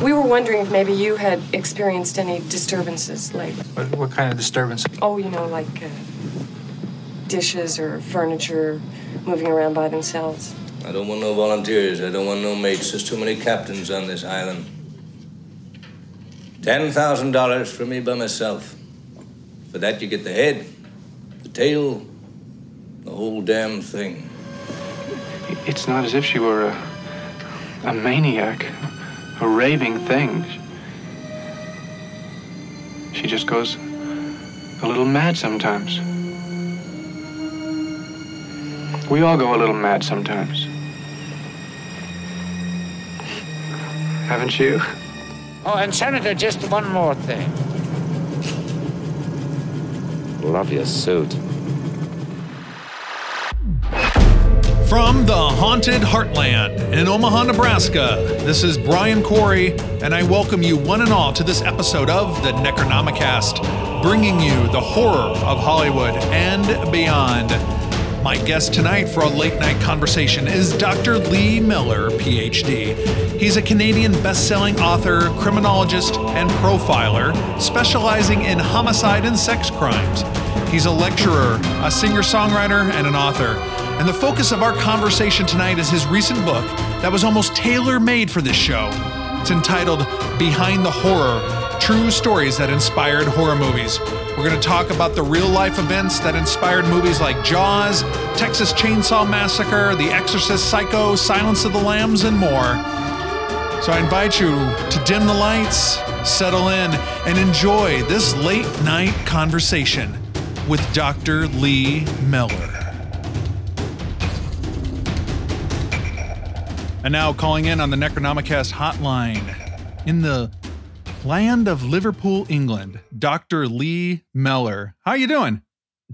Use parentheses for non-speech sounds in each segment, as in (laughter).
We were wondering if maybe you had experienced any disturbances lately. What, what kind of disturbance? Oh, you know, like uh, dishes or furniture moving around by themselves. I don't want no volunteers. I don't want no mates. There's too many captains on this island. $10,000 for me by myself. For that, you get the head, the tail, the whole damn thing. It's not as if she were a, a maniac, a raving thing. She just goes a little mad sometimes. We all go a little mad sometimes. Haven't you? Oh, and Senator, just one more thing. Love your suit. From the haunted heartland in Omaha, Nebraska, this is Brian Corey, and I welcome you one and all to this episode of the Necronomicast, bringing you the horror of Hollywood and beyond. My guest tonight for a late night conversation is Dr. Lee Mellor, PhD. He's a Canadian best selling author, criminologist, and profiler specializing in homicide and sex crimes. He's a lecturer, a singer songwriter, and an author. And the focus of our conversation tonight is his recent book that was almost tailor made for this show. It's entitled Behind the Horror True Stories That Inspired Horror Movies. We're going to talk about the real life events that inspired movies like Jaws, Texas Chainsaw Massacre, The Exorcist, Psycho, Silence of the Lambs, and more. So I invite you to dim the lights, settle in, and enjoy this late night conversation with Dr. Lee Mellor. And now calling in on the Necronomicast hotline in the land of Liverpool, England, Dr. Lee Mellor. How you doing?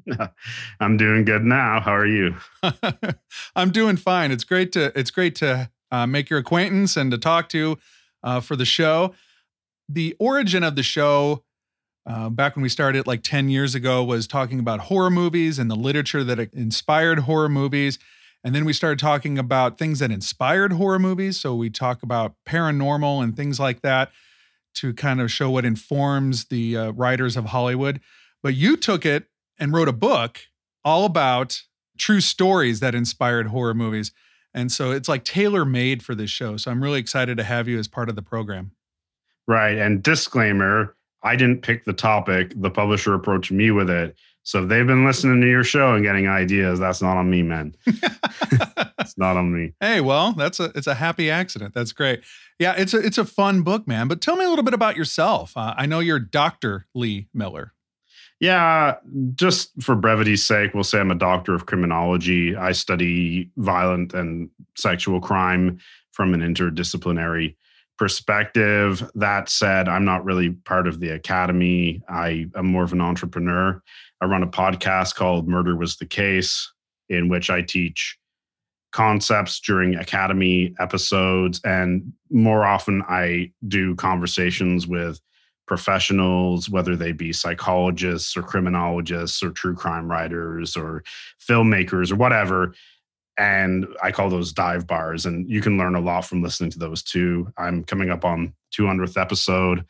(laughs) I'm doing good now. How are you? (laughs) I'm doing fine. It's great to it's great to uh, make your acquaintance and to talk to you uh, for the show. The origin of the show, uh, back when we started like 10 years ago, was talking about horror movies and the literature that inspired horror movies. And then we started talking about things that inspired horror movies. So we talk about paranormal and things like that to kind of show what informs the uh, writers of Hollywood. But you took it and wrote a book all about true stories that inspired horror movies. And so it's like tailor made for this show. So I'm really excited to have you as part of the program. Right. And disclaimer I didn't pick the topic, the publisher approached me with it. So if they've been listening to your show and getting ideas, that's not on me, man. (laughs) it's not on me. Hey, well, that's a it's a happy accident. That's great. Yeah, it's a it's a fun book, man. But tell me a little bit about yourself. Uh, I know you're Dr. Lee Mellor. Yeah, just for brevity's sake, we'll say I'm a doctor of criminology. I study violent and sexual crime from an interdisciplinary perspective. That said, I'm not really part of the academy. I am more of an entrepreneur. I run a podcast called Murder Was the Case, in which I teach concepts during academy episodes. And more often, I do conversations with professionals, whether they be psychologists or criminologists or true crime writers or filmmakers or whatever. And I call those dive bars. And you can learn a lot from listening to those too. I'm coming up on 200th episode.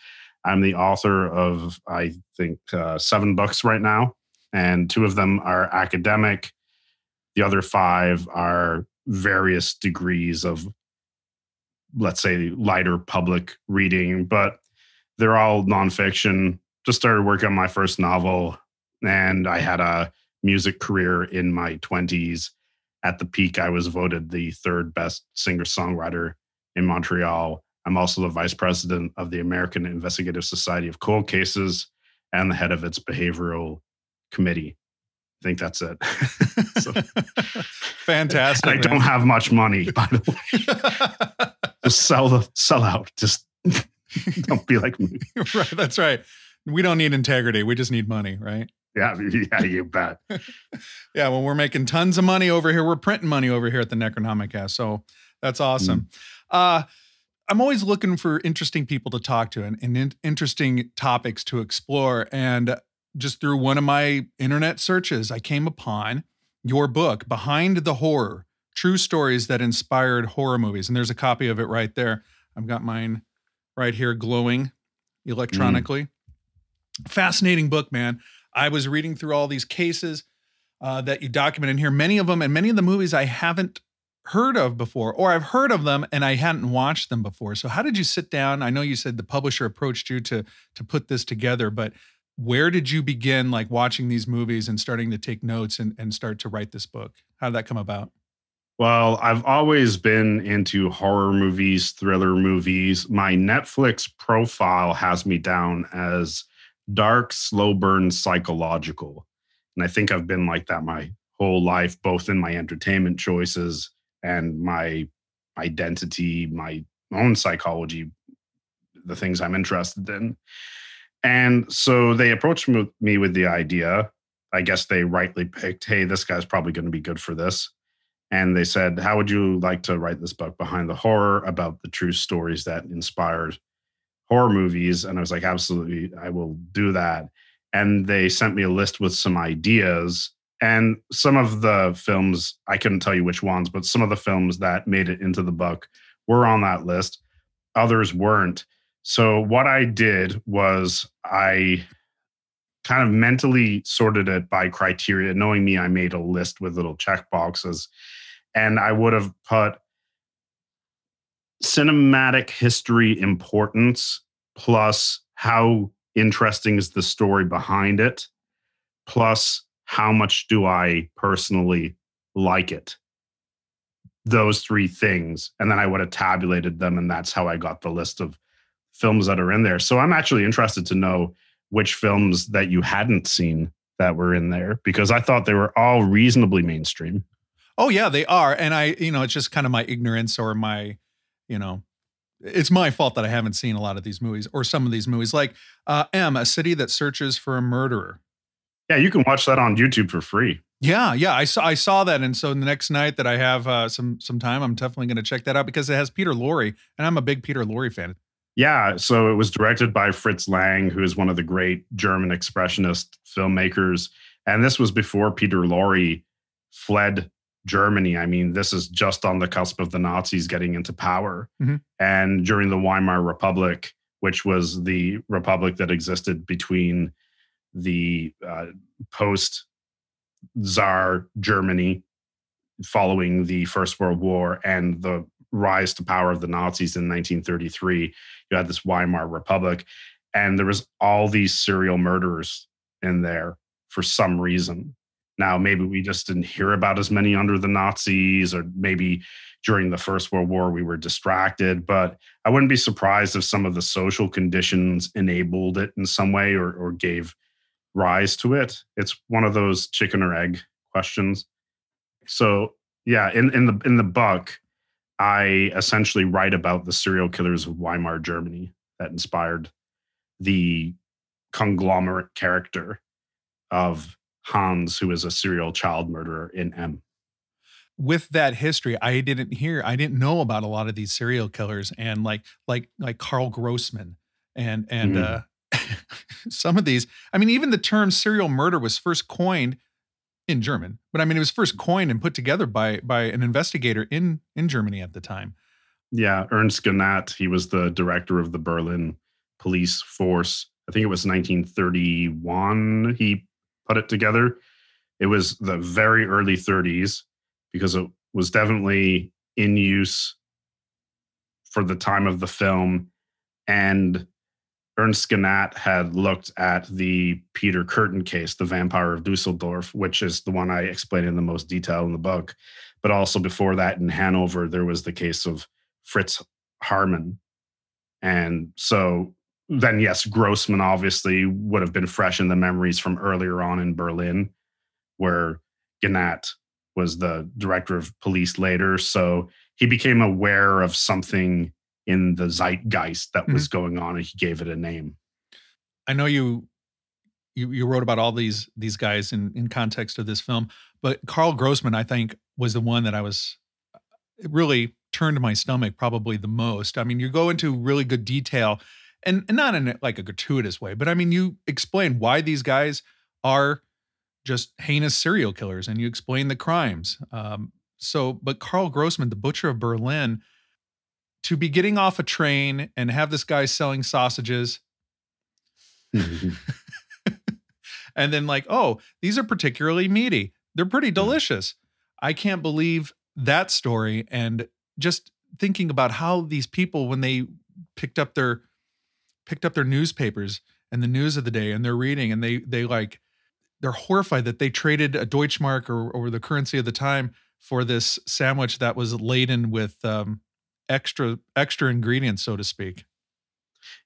I'm the author of, I think, uh, seven books right now, and two of them are academic. The other five are various degrees of, let's say, lighter public reading, but they're all nonfiction. Just started working on my first novel, and I had a music career in my 20s. At the peak, I was voted the third best singer songwriter in Montreal. I'm also the vice president of the American Investigative Society of Cold Cases and the head of its behavioral committee. I think that's it. (laughs) so, Fantastic. I don't have much money, by the way. (laughs) Just sell the sell out. Just (laughs) don't be like me. right. That's right. We don't need integrity. We just need money, right? Yeah, yeah, you bet. yeah, well, we're making tons of money over here. We're printing money over here at the Necronomicast. So that's awesome. Mm. Uh, I'm always looking for interesting people to talk to and, and in, interesting topics to explore. And just through one of my internet searches, I came upon your book, Behind the Horror True Stories That Inspired Horror Movies. And there's a copy of it right there. I've got mine right here glowing electronically. Fascinating book, man. I was reading through all these cases uh, that you document in here, many of them, and many of the movies I haven't heard of before, or I've heard of them and I hadn't watched them before. So, how did you sit down? I know you said the publisher approached you to to put this together, but where did you begin like watching these movies and starting to take notes and, and start to write this book? How did that come about? Well, I've always been into horror movies, thriller movies. My Netflix profile has me down as dark, slow burn psychological. And I think I've been like that my whole life, both in my entertainment choices and my identity, my own psychology, the things I'm interested in. And so they approached me with the idea. I guess they rightly picked, hey, this guy's probably going to be good for this. And they said, How would you like to write this book behind the horror about the true stories that inspired horror movies? And I was like, Absolutely, I will do that. And they sent me a list with some ideas. And some of the films, I couldn't tell you which ones, but some of the films that made it into the book were on that list. Others weren't. So what I did was I kind of mentally sorted it by criteria. Knowing me, I made a list with little check boxes. And I would have put cinematic history importance plus how interesting is the story behind it plus how much do I personally like it? Those three things. And then I would have tabulated them. And that's how I got the list of films that are in there. So I'm actually interested to know which films that you hadn't seen that were in there because I thought they were all reasonably mainstream. Oh yeah, they are. And I, you know, it's just kind of my ignorance or my, you know, it's my fault that I haven't seen a lot of these movies or some of these movies. Like uh, M, a city that searches for a murderer. Yeah, you can watch that on YouTube for free. Yeah, yeah, I saw I saw that, and so the next night that I have uh, some some time, I'm definitely going to check that out because it has Peter Lorre, and I'm a big Peter Lorre fan. Yeah, so it was directed by Fritz Lang, who is one of the great German expressionist filmmakers, and this was before Peter Lorre fled Germany. I mean, this is just on the cusp of the Nazis getting into power, mm-hmm. and during the Weimar Republic, which was the republic that existed between the uh, post Czar Germany following the First World War and the rise to power of the Nazis in 1933. You had this Weimar Republic, and there was all these serial murderers in there for some reason. Now, maybe we just didn't hear about as many under the Nazis, or maybe during the First World War we were distracted. But I wouldn't be surprised if some of the social conditions enabled it in some way or, or gave rise to it. It's one of those chicken or egg questions. So yeah, in, in the in the book, I essentially write about the serial killers of Weimar Germany that inspired the conglomerate character of Hans, who is a serial child murderer in M. With that history, I didn't hear, I didn't know about a lot of these serial killers and like like like Carl Grossman and and mm. uh (laughs) some of these. I mean, even the term serial murder was first coined in German, but I mean, it was first coined and put together by by an investigator in in Germany at the time. Yeah, Ernst Gennat. He was the director of the Berlin police force. I think it was 1931. He put it together. It was the very early 30s because it was definitely in use for the time of the film, and Ernst Gennat had looked at the Peter Kürten case, the vampire of Dusseldorf, which is the one I explain in the most detail in the book. But also before that, in Hanover, there was the case of Fritz Haarmann. And so then, yes, Grossman obviously would have been fresh in the memories from earlier on in Berlin, where Gennat was the director of police later. So he became aware of something in the zeitgeist that mm-hmm. was going on and he gave it a name. I know you you, you wrote about all these these guys in in context of this film but carl grossman i think was the one that i was it really turned my stomach probably the most. I mean you go into really good detail and, and not in like a gratuitous way but i mean you explain why these guys are just heinous serial killers and you explain the crimes. Um, so but carl grossman the butcher of berlin to be getting off a train and have this guy selling sausages (laughs) and then like, oh, these are particularly meaty. They're pretty delicious. I can't believe that story and just thinking about how these people when they picked up their picked up their newspapers and the news of the day and they're reading and they they like they're horrified that they traded a Deutschmark or, or the currency of the time for this sandwich that was laden with um, extra extra ingredients, so to speak.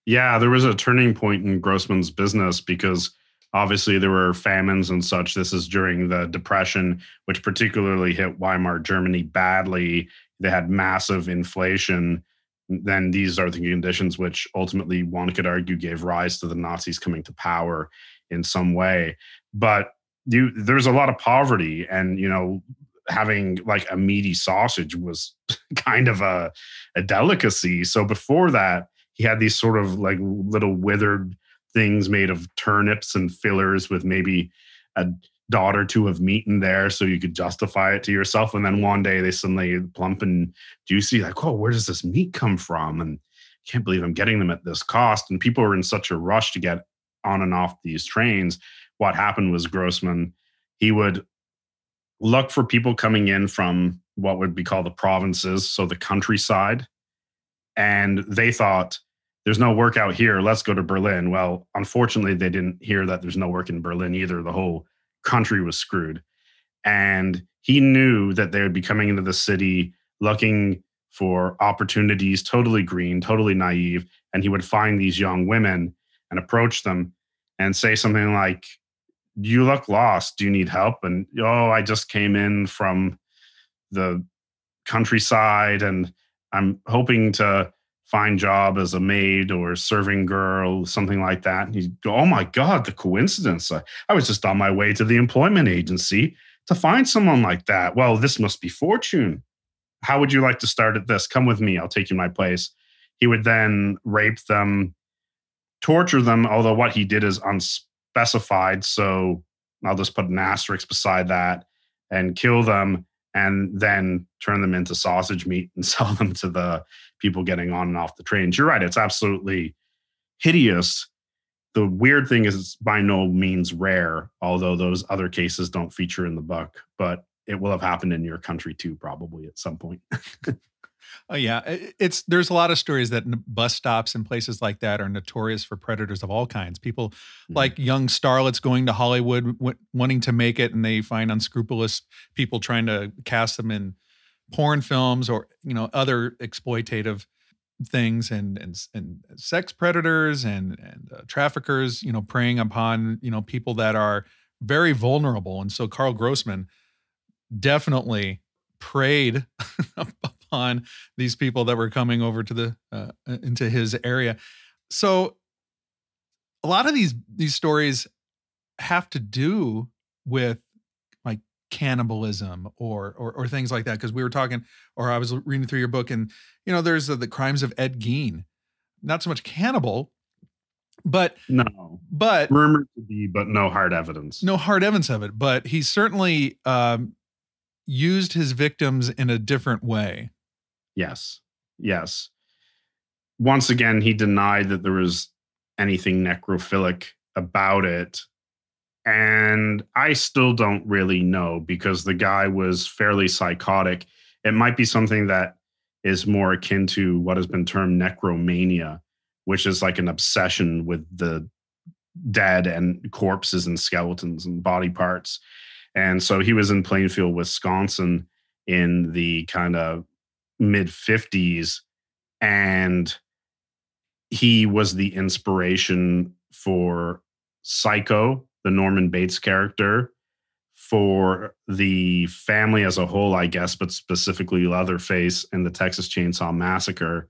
Yeah, there was a turning point in Grossman's business because obviously there were famines and such. This is during the Depression, which particularly hit Weimar Germany badly. They had massive inflation. Then these are the conditions which ultimately one could argue gave rise to the Nazis coming to power in some way. But you, there's a lot of poverty, and you know, having like a meaty sausage was (laughs) kind of a, a delicacy. So before that, he had these sort of like little withered things made of turnips and fillers with maybe a dot or two of meat in there so you could justify it to yourself. And then one day they suddenly plump and juicy, like, oh, where does this meat come from? And can't believe I'm getting them at this cost. And people are in such a rush to get on and off these trains. What happened was Grossman, he would look for people coming in from what would be called the provinces, so the countryside. And they thought, there's no work out here. Let's go to Berlin. Well, unfortunately, they didn't hear that there's no work in Berlin either. The whole country was screwed. And he knew that they would be coming into the city looking for opportunities, totally green, totally naive. And he would find these young women and approach them and say something like, You look lost. Do you need help? And, oh, I just came in from the countryside and I'm hoping to find job as a maid or serving girl, something like that. And you go, oh my God, the coincidence. I, I was just on my way to the employment agency to find someone like that. Well, this must be fortune. How would you like to start at this? Come with me. I'll take you my place. He would then rape them, torture them, although what he did is unspecified. So I'll just put an asterisk beside that and kill them and then turn them into sausage meat and (laughs) sell them to the people getting on and off the trains. You're right; it's absolutely hideous. The weird thing is, it's by no means rare, although those other cases don't feature in the book. But it will have happened in your country too, probably at some point. (laughs) Oh yeah, it's there's a lot of stories that bus stops and places like that are notorious for predators of all kinds. People mm-hmm. like young starlets going to Hollywood w- wanting to make it, and they find unscrupulous people trying to cast them in porn films or you know other exploitative things and and and sex predators and and uh, traffickers you know preying upon you know people that are very vulnerable and so Carl Grossman definitely preyed (laughs) on these people that were coming over to the uh, uh, into his area. So a lot of these these stories have to do with like cannibalism or or, or things like that because we were talking or I was reading through your book and you know there's uh, the crimes of Ed Gein. Not so much cannibal, but no, but rumored to be, but no hard evidence. No hard evidence of it, but he certainly um, used his victims in a different way. Yes. Yes. Once again, he denied that there was anything necrophilic about it. And I still don't really know because the guy was fairly psychotic. It might be something that is more akin to what has been termed necromania, which is like an obsession with the dead and corpses and skeletons and body parts. And so he was in Plainfield, Wisconsin in the kind of mid 50s and he was the inspiration for Psycho, the Norman Bates character, for the family as a whole, I guess, but specifically Leatherface and the Texas Chainsaw Massacre,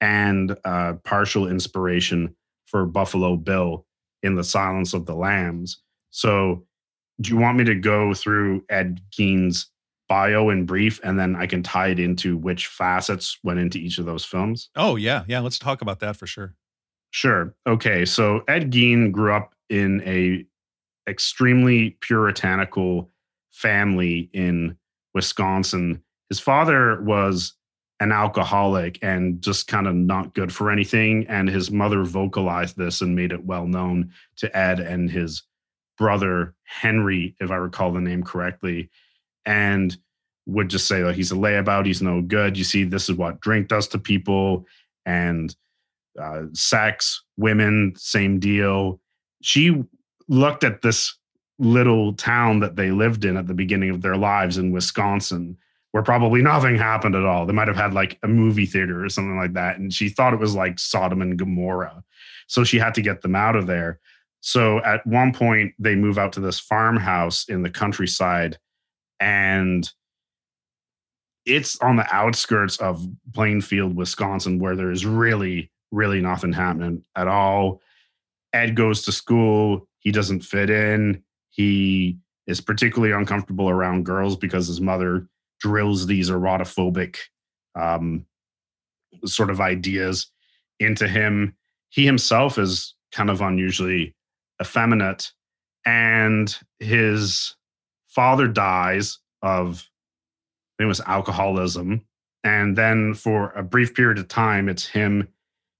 and uh, partial inspiration for Buffalo Bill in The Silence of the Lambs. So, do you want me to go through Ed Gein's bio in brief and then I can tie it into which facets went into each of those films? Oh, yeah. Yeah. Let's talk about that for sure. Sure. Okay. So Ed Gein grew up in a extremely puritanical family in Wisconsin. His father was an alcoholic and just kind of not good for anything. And his mother vocalized this and made it well known to Ed and his brother Henry, if I recall the name correctly, and would just say like he's a layabout, he's no good. You see, this is what drink does to people, and uh, sex, women, same deal. She looked at this little town that they lived in at the beginning of their lives in Wisconsin, where probably nothing happened at all. They might have had like a movie theater or something like that. And she thought it was like Sodom and Gomorrah. So she had to get them out of there. So at one point, they move out to this farmhouse in the countryside, and it's on the outskirts of Plainfield, Wisconsin, where there's really, really nothing happening at all. Ed goes to school. He doesn't fit in. He is particularly uncomfortable around girls because his mother drills these erotophobic um, sort of ideas into him. He himself is kind of unusually effeminate, and his father dies of I think it was alcoholism. And then for a brief period of time, it's him,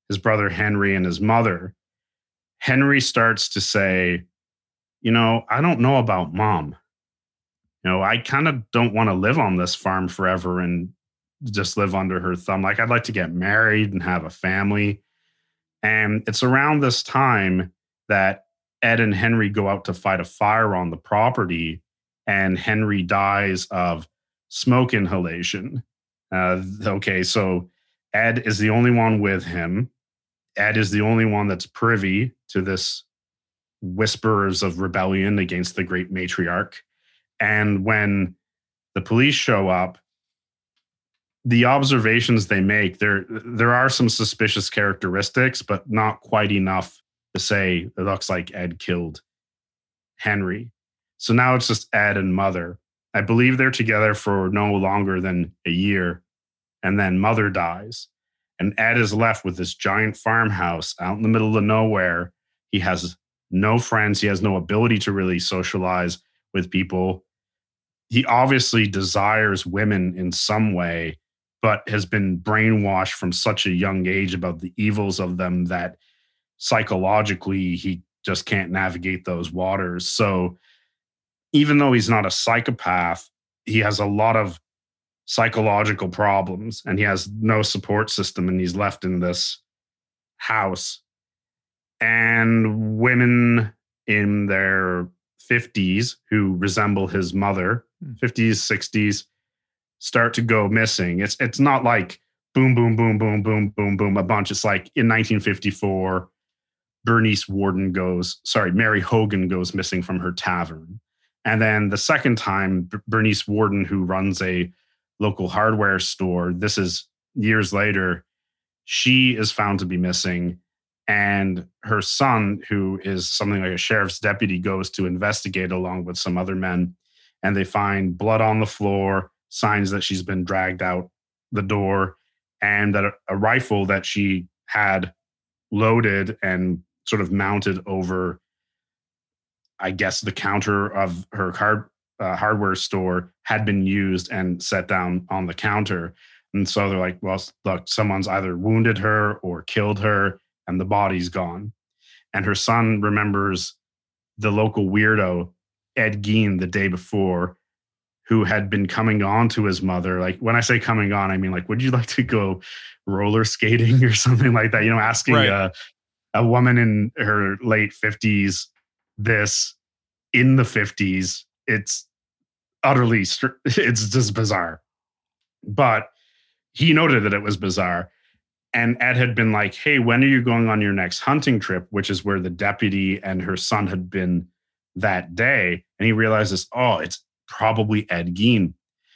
his brother Henry, and his mother. Henry starts to say, you know, I don't know about mom. You know, I kind of don't want to live on this farm forever and just live under her thumb. Like, I'd like to get married and have a family. And it's around this time that Ed and Henry go out to fight a fire on the property, and Henry dies of smoke inhalation. Uh, okay, so Ed is the only one with him. Ed is the only one that's privy to this whispers of rebellion against the great matriarch. And when the police show up, the observations they make there there are some suspicious characteristics, but not quite enough to say it looks like Ed killed Henry. So now it's just Ed and Mother. I believe they're together for no longer than a year, and then Mother dies, and Ed is left with this giant farmhouse out in the middle of nowhere. He has no friends. He has no ability to really socialize with people. He obviously desires women in some way, but has been brainwashed from such a young age about the evils of them that psychologically he just can't navigate those waters. So even though he's not a psychopath, he has a lot of psychological problems and he has no support system and he's left in this house and women in their 50s who resemble his mother, hmm. 50s, 60s, start to go missing. It's it's not like boom, boom, boom, boom, boom, boom, boom, a bunch. It's like in 1954, Bernice Worden goes, sorry, Mary Hogan goes missing from her tavern. And then the second time, Bernice Worden, who runs a local hardware store, this is years later, she is found to be missing. And her son who is something like a sheriff's deputy goes to investigate along with some other men. And they find blood on the floor signs that she's been dragged out the door and that a, a rifle that she had loaded and sort of mounted over i guess the counter of her uh, hardware store had been used and set down on the counter and so they're like well look someone's either wounded her or killed her and the body's gone. And her son remembers the local weirdo, Ed Gein, the day before, who had been coming on to his mother. Like when I say coming on, I mean like, would you like to go roller skating (laughs) or something like that? You know, asking right. a, a woman in her late 50s this in the 50s. It's utterly, (laughs) it's just bizarre. But he noted that it was bizarre and Ed had been like, "Hey, when are you going on your next hunting trip?" Which is where the deputy and her son had been that day, and he realizes, "Oh, it's probably Ed Gein."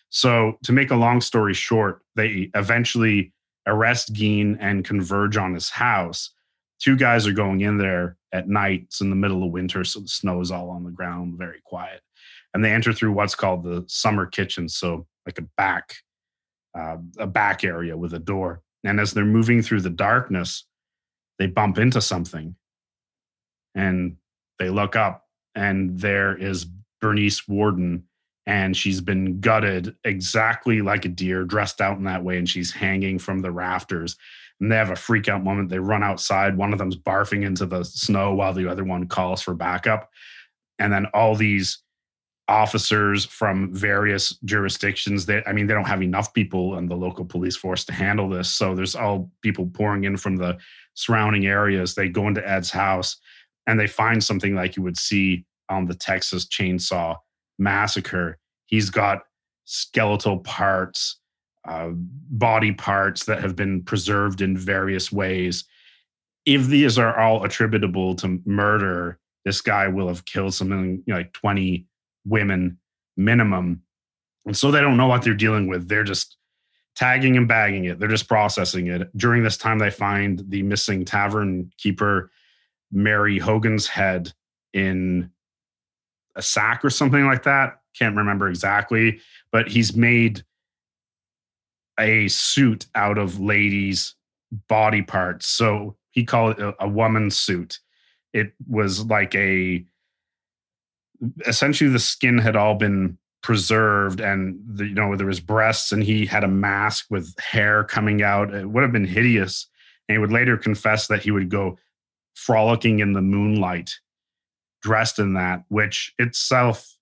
So, to make a long story short, they eventually arrest Gein and converge on his house. Two guys are going in there at night. It's in the middle of winter, so the snow is all on the ground, very quiet. And they enter through what's called the summer kitchen, so like a back, uh, a back area with a door and as they're moving through the darkness, they bump into something and they look up, and there is Bernice Worden, and she's been gutted exactly like a deer, dressed out in that way, and she's hanging from the rafters. And they have a freak out moment. They run outside. One of them's barfing into the snow while the other one calls for backup. And then all these officers from various jurisdictions that i mean they don't have enough people in the local police force to handle this so there's all people pouring in from the surrounding areas they go into ed's house and they find something like you would see on the texas chainsaw massacre he's got skeletal parts uh, body parts that have been preserved in various ways if these are all attributable to murder this guy will have killed something you know, like 20 women minimum. And so they don't know what they're dealing with. They're just tagging and bagging it. They're just processing it. During this time, they find the missing tavern keeper, Mary Hogan's head in a sack or something like that. Can't remember exactly, but he's made a suit out of ladies' body parts. So he called it a, a woman's suit. It was like a essentially the skin had all been preserved and the, you know there was breasts and he had a mask with hair coming out it would have been hideous and he would later confess that he would go frolicking in the moonlight dressed in that which itself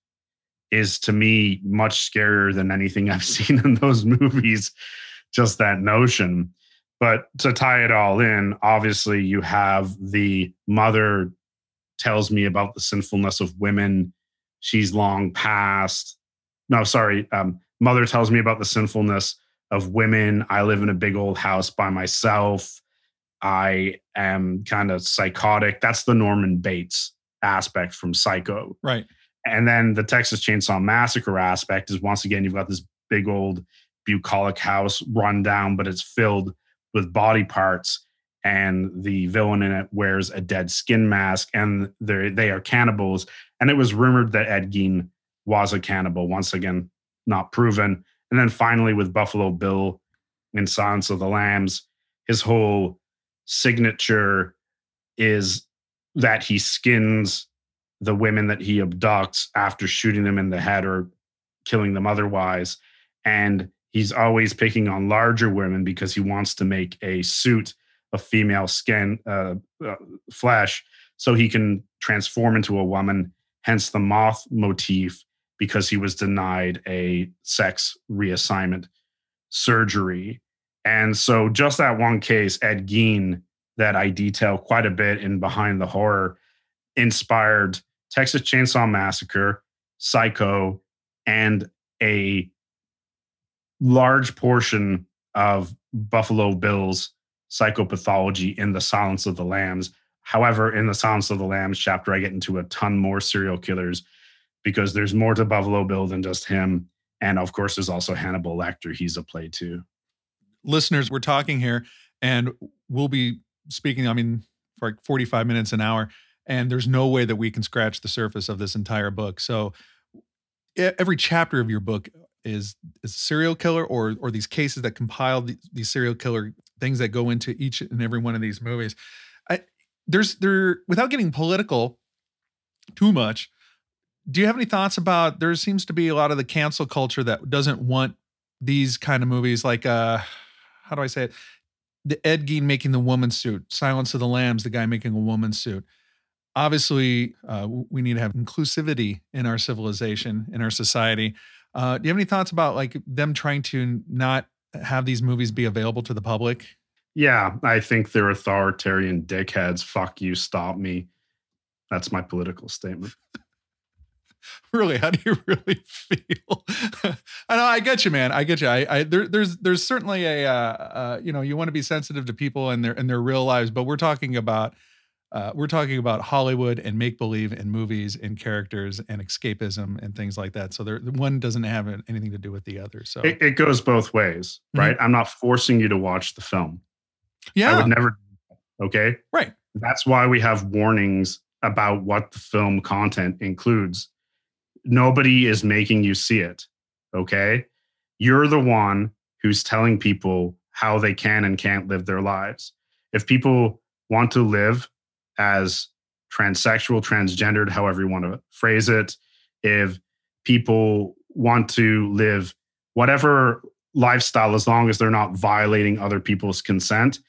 is to me much scarier than anything i've (laughs) seen in those movies just that notion but to tie it all in obviously you have the mother tells me about the sinfulness of women. She's long past. No, sorry. Um, mother tells me about the sinfulness of women. I live in a big old house by myself. I am kind of psychotic. That's the Norman Bates aspect from Psycho. Right. And then the Texas Chainsaw Massacre aspect is once again, you've got this big old bucolic house run down, but it's filled with body parts. And the villain in it wears a dead skin mask and they they are cannibals. And it was rumored that ed gein was a cannibal once again not proven. And then finally with buffalo bill in silence of the lambs his whole signature is that he skins the women that he abducts after shooting them in the head or killing them otherwise. And he's always picking on larger women because he wants to make a suit of female skin uh, uh, flesh so he can transform into a woman hence the moth motif because he was denied a sex reassignment surgery. And so just that one case ed gein that i detail quite a bit in behind the horror inspired texas chainsaw massacre psycho and a large portion of buffalo bill's psychopathology in The Silence of the Lambs. However, in The Silence of the Lambs chapter, I get into a ton more serial killers because there's more to Buffalo Bill than just him. And of course, there's also Hannibal Lecter. He's a play too. Listeners, we're talking here and we'll be speaking, I mean, for like 45 minutes an hour. And there's no way that we can scratch the surface of this entire book. So every chapter of your book is is a serial killer or or these cases that compile these, these serial killer things that go into each and every one of these movies. I, there's there without getting political too much. Do you have any thoughts about there seems to be a lot of the cancel culture that doesn't want these kind of movies like uh how do I say it? The Ed Gein making the woman suit, Silence of the Lambs, the guy making a woman suit. Obviously, uh, we need to have inclusivity in our civilization, in our society. Uh, do you have any thoughts about like them trying to not have these movies be available to the public? Yeah, I think they're authoritarian dickheads. Fuck you, stop me. That's my political statement. (laughs) really, how do you (laughs) really feel? (laughs) I know I get you, man. I get you. I, I there, there's there's certainly a uh, uh, you know you want to be sensitive to people and their and their real lives, but we're talking about uh, we're talking about Hollywood and make believe and movies and characters and escapism and things like that. So there, one doesn't have anything to do with the other. So it, it goes both ways, mm-hmm. right? Mm-hmm. I'm not forcing you to watch the film. Yeah, I would never. Okay, right. That's why we have warnings about what the film content includes. Nobody is making you see it. Okay, you're the one who's telling people how they can and can't live their lives. If people want to live as transsexual, transgendered, however you want to phrase it. If people want to live whatever lifestyle as long as they're not violating other people's consent.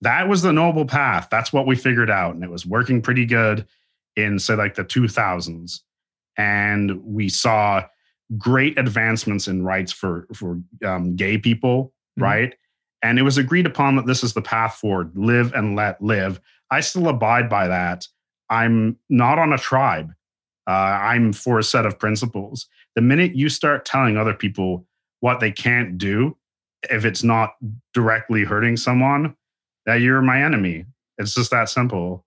That was the noble path. That's what we figured out. And it was working pretty good in, say, like the 2000s. And we saw great advancements in rights for, for um, gay people, Mhm. right? And it was agreed upon that this is the path forward live and let live. I still abide by that. I'm not on a tribe. Uh, I'm for a set of principles. The minute you start telling other people what they can't do, if it's not directly hurting someone, that you're my enemy. It's just that simple.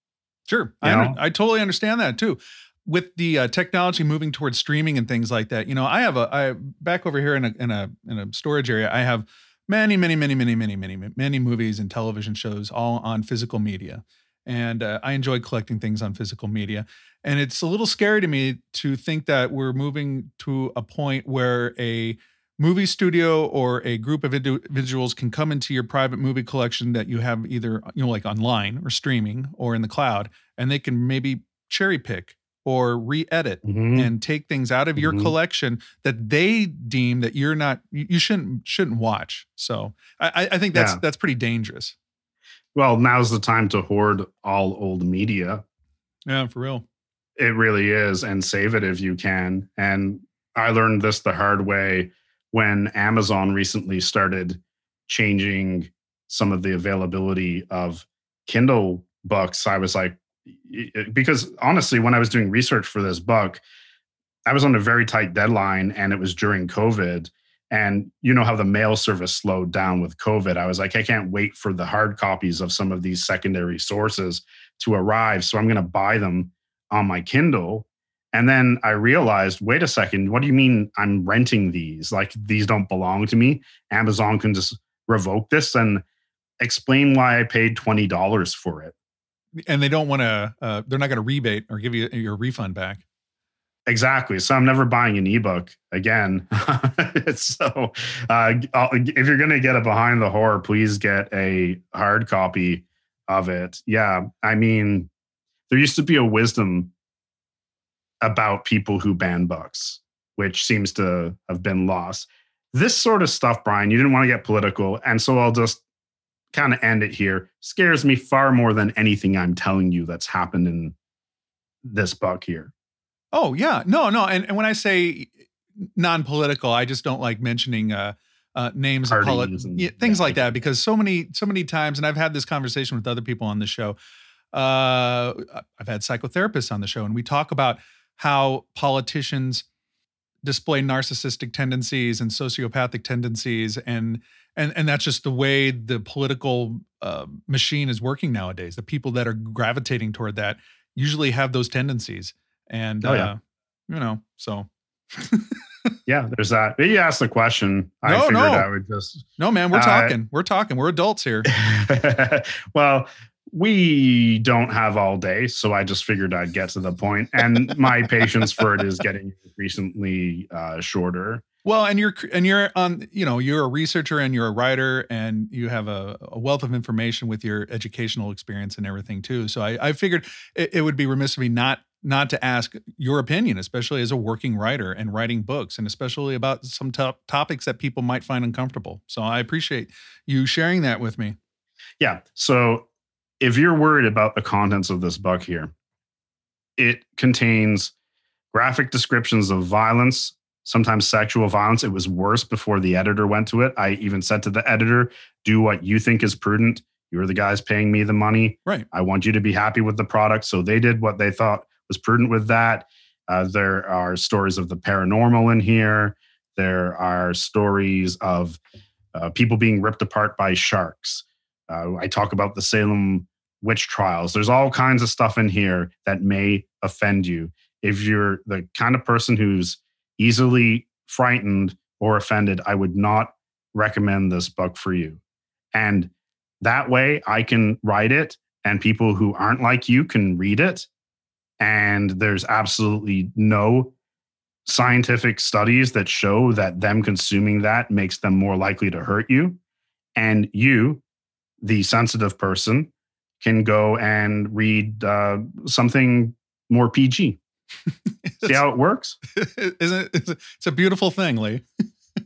Sure, I, under. I totally understand that too. With the uh, technology moving towards streaming and things like that, you know, I have a I back over here in a in a in a storage area. I have many, many, many, many, many, many, many movies and television shows all on physical media, and uh, I enjoy collecting things on physical media. And it's a little scary to me to think that we're moving to a point where a movie studio or a group of individuals can come into your private movie collection that you have either you know like online or streaming or in the cloud and they can maybe cherry pick or re-edit Mhm. and take things out of your Mhm. collection that they deem that you're not you shouldn't shouldn't watch so i I- i think that's Yeah. that's pretty dangerous Well, now's the time to hoard all old media. yeah for real It really is, and save it if you can. And I learned this the hard way when Amazon recently started changing some of the availability of Kindle books. I was like, because honestly, when I was doing research for this book, I was on a very tight deadline and it was during COVID. And you know how the mail service slowed down with COVID. I was like, I can't wait for the hard copies of some of these secondary sources to arrive. So I'm going to buy them on my Kindle. And then I realized, wait a second, what do you mean I'm renting these? Like these don't belong to me. Amazon can just revoke this and explain why I paid $20 for it. and they don't want to uh, they're not going to rebate or give you your refund back Exactly. So I'm never buying an ebook again. (laughs) so uh, if you're going to get a behind the horror, please get a hard copy of it. Yeah. I mean, there used to be a wisdom about people who ban books, which seems to have been lost. This sort of stuff, Brian, you didn't want to get political. And so I'll just kind of end it here. Scares me far more than anything I'm telling you that's happened in this book here. Oh yeah, no, no. And, and when I say non-political, I just don't like mentioning uh, uh, names of Parties and- yeah, things yeah, like that because so many, so many times, and I've had this conversation with other people on the show. Uh, I've had psychotherapists on the show, and we talk about how politicians display narcissistic tendencies and sociopathic tendencies, and and and that's just the way the political uh, machine is working nowadays. The people that are gravitating toward that usually have those tendencies and Oh, uh, yeah. you know so (laughs) Yeah, there's that. But you asked the question. I No, figured no. I would just. no man we're Uh, talking we're talking we're adults here (laughs) well, we don't have all day, so I just figured I'd get to the point, and my patience for it is getting recently uh, shorter. well and you're and you're on you know you're a researcher and you're a writer and you have a, a wealth of information with your educational experience and everything too so i, I figured it, it would be remiss of me not not to ask your opinion especially as a working writer and writing books and especially about some top topics that people might find uncomfortable so i appreciate you sharing that with me Yeah. So if you're worried about the contents of this book here, it contains graphic descriptions of violence, sometimes sexual violence. It was worse before the editor went to it. I even said to the editor, do what you think is prudent. You're the guys paying me the money. right I want you to be happy with the product. So they did what they thought was prudent with that. Uh, there are stories of the paranormal in here. There are stories of uh, people being ripped apart by sharks. Uh, I talk about the Salem witch trials. There's all kinds of stuff in here that may offend you. If you're the kind of person who's easily frightened or offended, I would not recommend this book for you. And that way I can write it and people who aren't like you can read it. And there's absolutely no scientific studies that show that them consuming that makes them more likely to hurt you. And you, the sensitive person, can go and read uh, something more PG. (laughs) See how it works? (laughs) Isn't it? It's a beautiful thing, Lee. (laughs)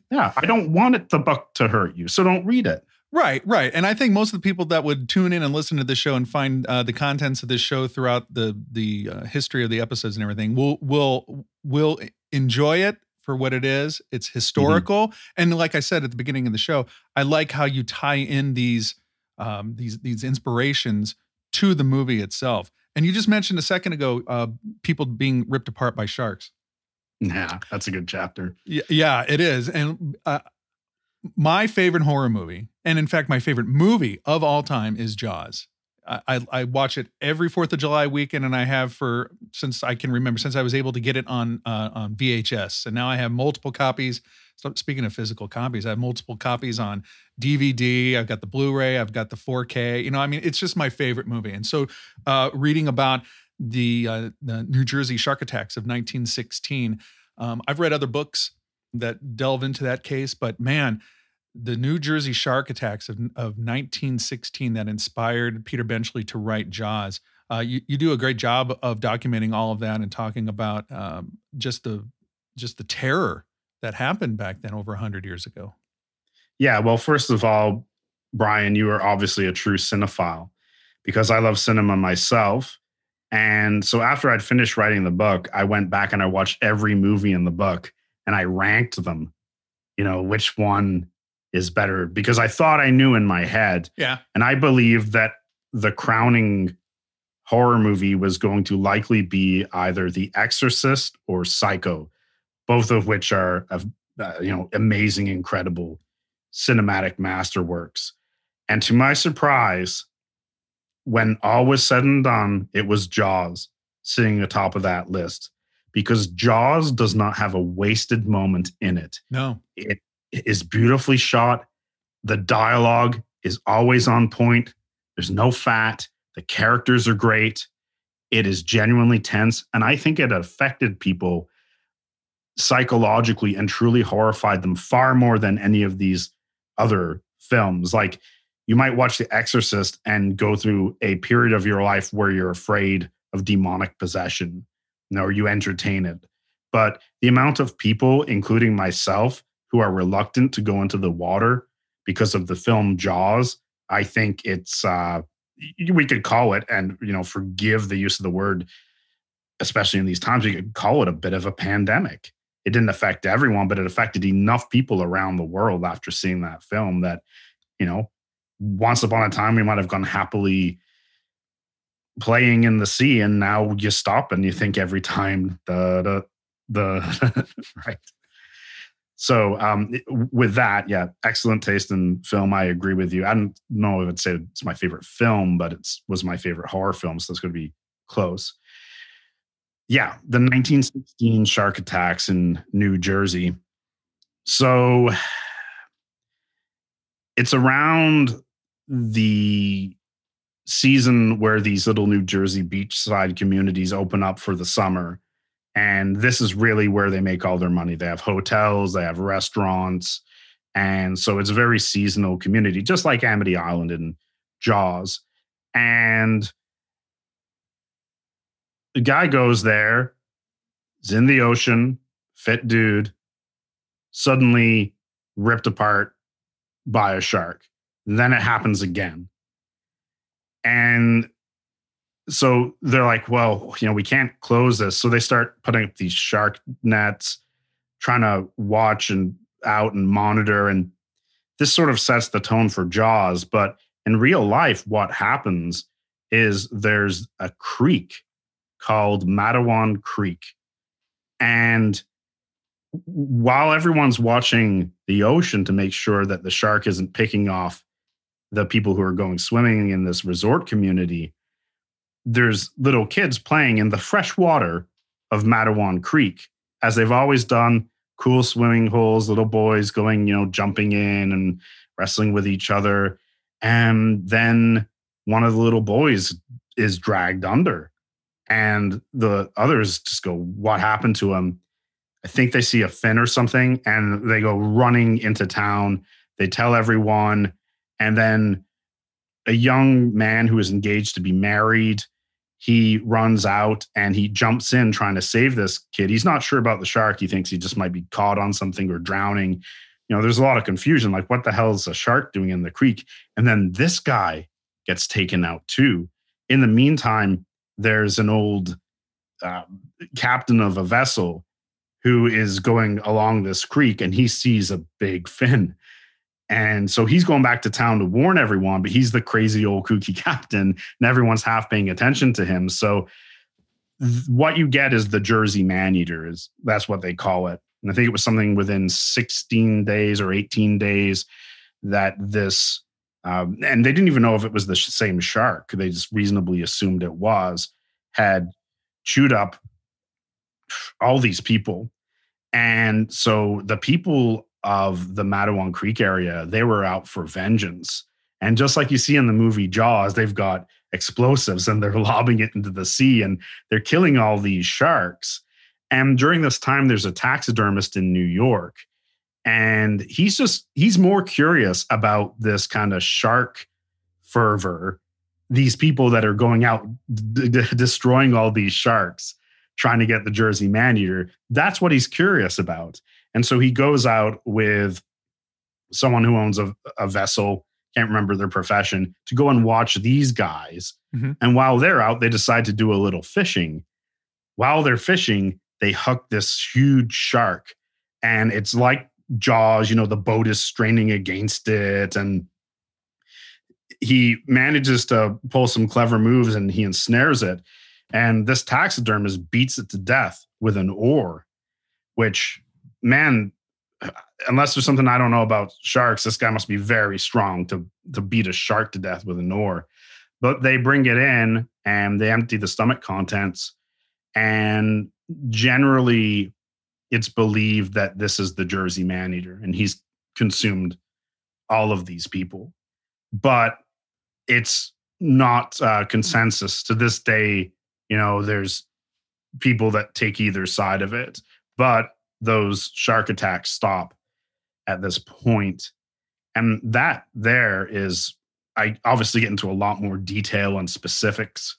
Yeah, I don't want it, the book to hurt you, so don't read it. Right, right. And I think most of the people that would tune in and listen to the show and find uh, the contents of this show throughout the the uh, history of the episodes and everything will will will enjoy it for what it is. It's historical, and like I said at the beginning of the show, I like how you tie in these um, these these inspirations to the movie itself. And you just mentioned a second ago uh, people being ripped apart by sharks. Yeah, that's a good chapter. Y- Yeah, it is. And uh, my favorite horror movie, and in fact, my favorite movie of all time is Jaws. I, I, watch it every Fourth of July weekend, and I have for since I can remember, since I was able to get it on uh, on VHS, and now I have multiple copies. So speaking of physical copies, I have multiple copies on DVD. I've got the Blu-ray. I've got the 4K. You know, I mean, it's just my favorite movie. And so, uh, reading about the uh, the New Jersey shark attacks of 1916, um, I've read other books that delve into that case, but man, the New Jersey shark attacks of, of 1916 that inspired Peter Benchley to write Jaws. Uh, you, you do a great job of documenting all of that and talking about um, just the just the terror that happened back then over 100 years ago. Yeah, well, first of all, Brian, you are obviously a true cinephile because I love cinema myself. And so after I'd finished writing the book, I went back and I watched every movie in the book and I ranked them, you know, which one is better because I thought I knew in my head. Yeah. And I believed that the crowning horror movie was going to likely be either The Exorcist or Psycho, both of which are, uh, you know, amazing, incredible cinematic masterworks. And to my surprise, when all was said and done, it was Jaws sitting atop of that list because Jaws does not have a wasted moment in it. No. It is beautifully shot. The dialogue is always on point. There's no fat. The characters are great. It is genuinely tense. And I think it affected people psychologically and truly horrified them far more than any of these other films. Like you might watch The Exorcist and go through a period of your life where you're afraid of demonic possession, or you entertain it. But the amount of people, including myself, who are reluctant to go into the water because of the film Jaws, I think it's uh we could call it and you know forgive the use of the word especially in these times we could call it a bit of a pandemic it didn't affect everyone but it affected enough people around the world after seeing that film that you know once upon a time we might have gone happily playing in the sea and now you stop and you think every time the (laughs) the, right so um, with that, yeah, excellent taste in film. I agree with you. I don't know if I'd say it's my favorite film, but it was my favorite horror film, so it's going to be close. Yeah, the 1916 shark attacks in New Jersey. So it's around the season where these little New Jersey beachside communities open up for the summer and this is really where they make all their money. They have hotels, they have restaurants. And so it's a very seasonal community, just like Amity Island and Jaws. And the guy goes there, is in the ocean, fit dude, suddenly ripped apart by a shark. Then it happens again. And so they're like, well, you know, we can't close this. So they start putting up these shark nets, trying to watch and out and monitor. And this sort of sets the tone for Jaws. But in real life, what happens is there's a creek called Matawan Creek. And while everyone's watching the ocean to make sure that the shark isn't picking off the people who are going swimming in this resort community, there's little kids playing in the fresh water of Matawan Creek, as they've always done. Cool swimming holes, little boys going, you know, jumping in and wrestling with each other. And then one of the little boys is dragged under. And the others just go, What happened to him? I think they see a fin or something and they go running into town. They tell everyone. And then a young man who is engaged to be married he runs out and he jumps in trying to save this kid. He's not sure about the shark. He thinks he just might be caught on something or drowning. You know, there's a lot of confusion. Like, what the hell is a shark doing in the creek? And then this guy gets taken out too. In the meantime, there's an old uh, captain of a vessel who is going along this creek and he sees a big fin. And so he's going back to town to warn everyone, but he's the crazy old kooky (laughs) captain and everyone's half paying attention to him. So th- what you get is the Jersey man eater is that's what they call it. And I think it was something within 16 days or 18 days that this um, and they didn't even know if it was the same shark. They just reasonably assumed it was, had chewed up all these people. And so the people of the Matawan Creek area, they were out for vengeance. And just like you see in the movie Jaws, they've got explosives and they're (laughs) lobbing it into the sea and they're killing all these sharks. And during this time, there's a taxidermist in New York. And he's just, he's more curious about this kind of shark fervor, these people that are going out d- d- (laughs) destroying all these sharks, trying to get the Jersey man eater. That's what he's curious about. And so he goes out with someone who owns a, a vessel, can't remember their profession, to go and watch these guys. Mhm. And while they're out, they decide to do a little fishing. While they're fishing, they hook this huge shark. And it's like Jaws, you know, the boat is straining against it. And he manages to pull some clever moves and he ensnares it. And this taxidermist beats it to death with an oar, which, man, unless there's something I don't know about sharks, this guy must be very strong to to beat a shark to death with an oar. But they bring it in and they empty the stomach contents, and generally, it's believed that this is the Jersey man eater, and he's consumed all of these people. But it's not uh, consensus to this day. You know, there's people that take either side of it, but those shark attacks stop at this point. And that there is, I obviously get into a lot more detail and specifics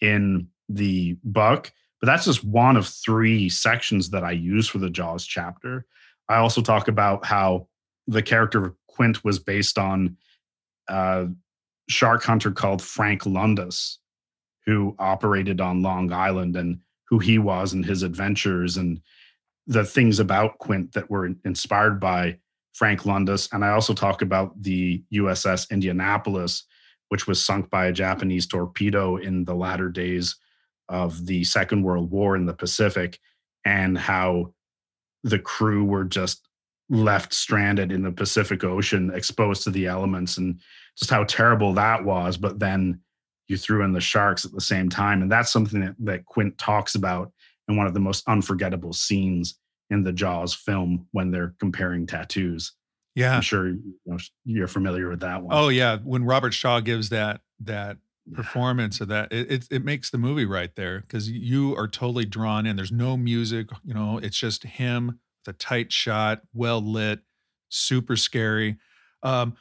in the book, but that's just one of three sections that I use for the Jaws chapter. I also talk about how the character of Quint was based on a shark hunter called Frank Mundus, who operated on Long Island and who he was and his adventures and the things about Quint that were inspired by Frank Mundus. And I also talk about the USS Indianapolis, which was sunk by a Japanese torpedo in the latter days of the Second World War in the Pacific, and how the crew were just left stranded in the Pacific Ocean, exposed to the elements, and just how terrible that was. But then you threw in the sharks at the same time. And that's something that, that Quint talks about in one of the most unforgettable scenes in the Jaws film when they're comparing tattoos. Yeah. I'm sure you know, you're familiar with that one. Oh yeah, when Robert Shaw gives that that performance of that, it it, it makes the movie right there because you are totally drawn in. There's no music, you know, it's just him, the tight shot, well lit, super scary. Um,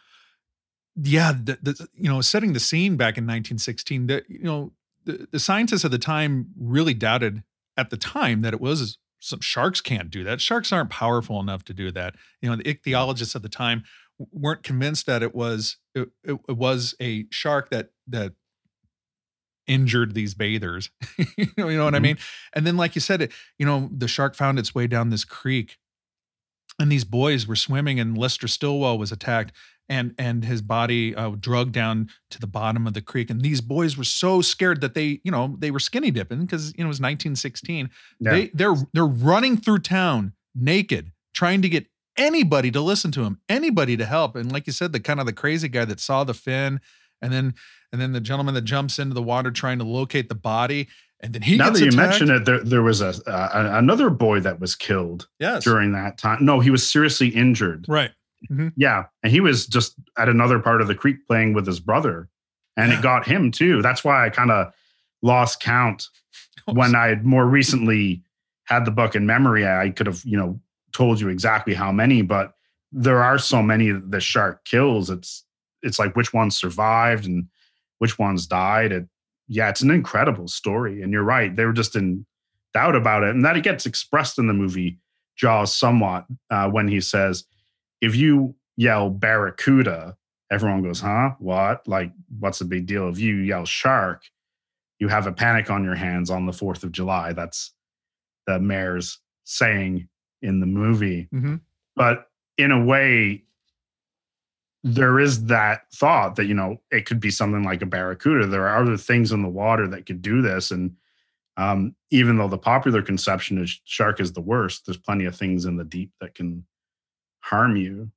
yeah, the, the you know, setting the scene back in 1916, that you know, the, the scientists at the time really doubted at the time that it was some sharks can't do that. Sharks aren't powerful enough to do that. You know, the ichthyologists at the time weren't convinced that it was it, it, was a shark that that injured these bathers. (laughs) you know, you know what I Mhm. mean? And then, like you said, it, you know, the shark found its way down this creek, and these boys were swimming, and Lester Stillwell was attacked, and and his body uh, drugged down to the bottom of the creek. And these boys were so scared that they, you know, they were skinny dipping because you know it was 1916. Yeah. They they're they're running through town naked, trying to get anybody to listen to him, anybody to help. And like you said, the kind of the crazy guy that saw the fin, and then and then the gentleman that jumps into the water trying to locate the body, and then he now gets that you attacked. mention it, there, there was a, uh, another boy that was killed yes, during that time. No, he was seriously injured. right. Yeah, and he was just at another part of the creek playing with his brother, and Yeah. it got him too. That's why I kind of lost count (laughs) when I more recently had the book in memory. I could have, you know, told you exactly how many, but there are so many that the shark kills. It's it's like which ones survived and which ones died. It yeah, it's an incredible story. And you're right, they were just in doubt about it, and that it gets expressed in the movie Jaws somewhat uh, when he says, "If you yell barracuda, everyone goes, huh? What? Like, what's the big deal? If you yell shark, you have a panic on your hands on the 4th of July. That's the mayor's saying in the movie. Mm-hmm. But in a way, there is that thought that, you know, it could be something like a barracuda. There are other things in the water that could do this. And um, even though the popular conception is shark is the worst, there's plenty of things in the deep that can harm you.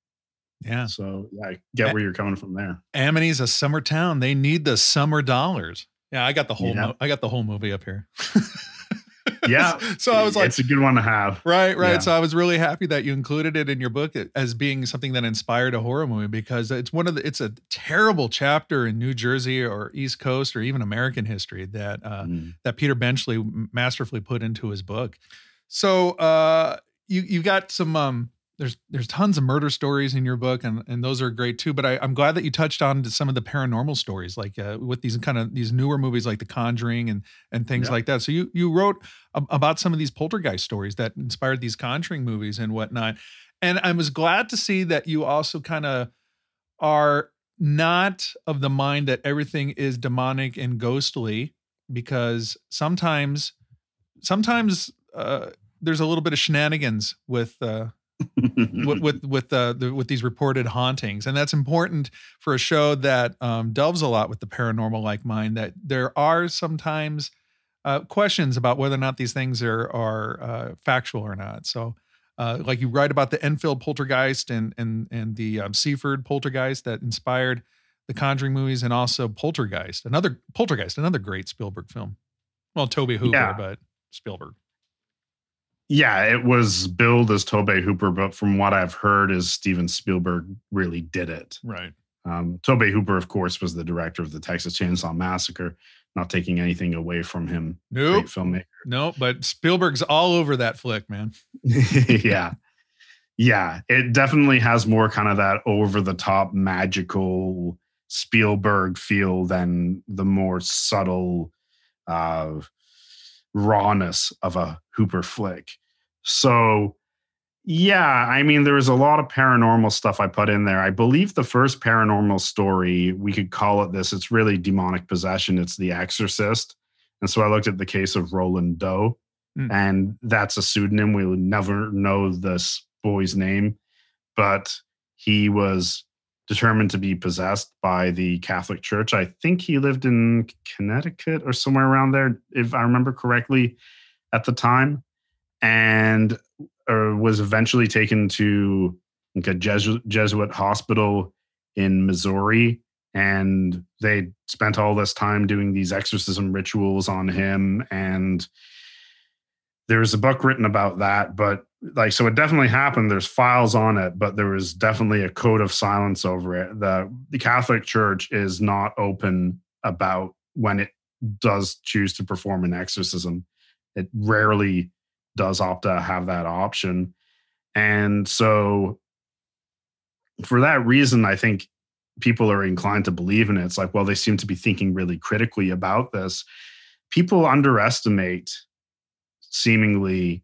Yeah. So yeah, I get where you're coming from there. Amity's a summer town. They need the summer dollars. Yeah, I got the whole Yeah. mo- I got the whole movie up here. (laughs) Yeah. (laughs) so I was like, it's a good one to have. Right, right. Yeah. So I was really happy that you included it in your book as being something that inspired a horror movie because it's one of the it's a terrible chapter in New Jersey or East Coast or even American history that uh, Mm. that Peter Benchley masterfully put into his book. So uh, you you got some um, there's there's tons of murder stories in your book and and those are great too. But I, I'm glad that you touched on to some of the paranormal stories like uh, with these kind of these newer movies like The Conjuring and and things Yeah. like that. So you you wrote ab- about some of these poltergeist stories that inspired these Conjuring movies and whatnot. And I was glad to see that you also kind of are not of the mind that everything is demonic and ghostly because sometimes sometimes uh, there's a little bit of shenanigans with uh, with (laughs) with with, uh, the, with these reported hauntings, and that's important for a show that um, delves a lot with the paranormal like mine. That there are sometimes uh, questions about whether or not these things are are uh, factual or not. So. Uh, like you write about the Enfield poltergeist and and and the um, Seaford poltergeist that inspired the Conjuring movies, and also Poltergeist, another Poltergeist, another great Spielberg film. Well, Tobe Hooper, Yeah. but Spielberg. Yeah, it was billed as Tobe Hooper, but from what I've heard, is Steven Spielberg really did it. Right. Um, Tobe Hooper, of course, was the director of the Texas Chainsaw Massacre. Not taking anything away from him, Nope. filmmaker. No, but Spielberg's all over that flick, man. (laughs) yeah. Yeah. It definitely has more kind of that over the top magical Spielberg feel than the more subtle uh, rawness of a Hooper flick. So, yeah, I mean, there was a lot of paranormal stuff I put in there. I believe the first paranormal story, we could call it this, it's really demonic possession. It's The Exorcist. And so I looked at the case of Roland Doe, Mm. and that's a pseudonym. We would never know this boy's name, but he was determined to be possessed by the Catholic Church. I think he lived in Connecticut or somewhere around there, if I remember correctly, at the time, and uh, was eventually taken to like a Jesuit, Jesuit hospital in Missouri. And they spent all this time doing these exorcism rituals on him. And there's a book written about that, but like, so it definitely happened. There's files on it, but there was definitely a code of silence over it. The, the Catholic Church is not open about when it does choose to perform an exorcism. It rarely does opt to have that option. And so, for that reason, I think people are inclined to believe in it. It's like, well, they seem to be thinking really critically about this. People underestimate seemingly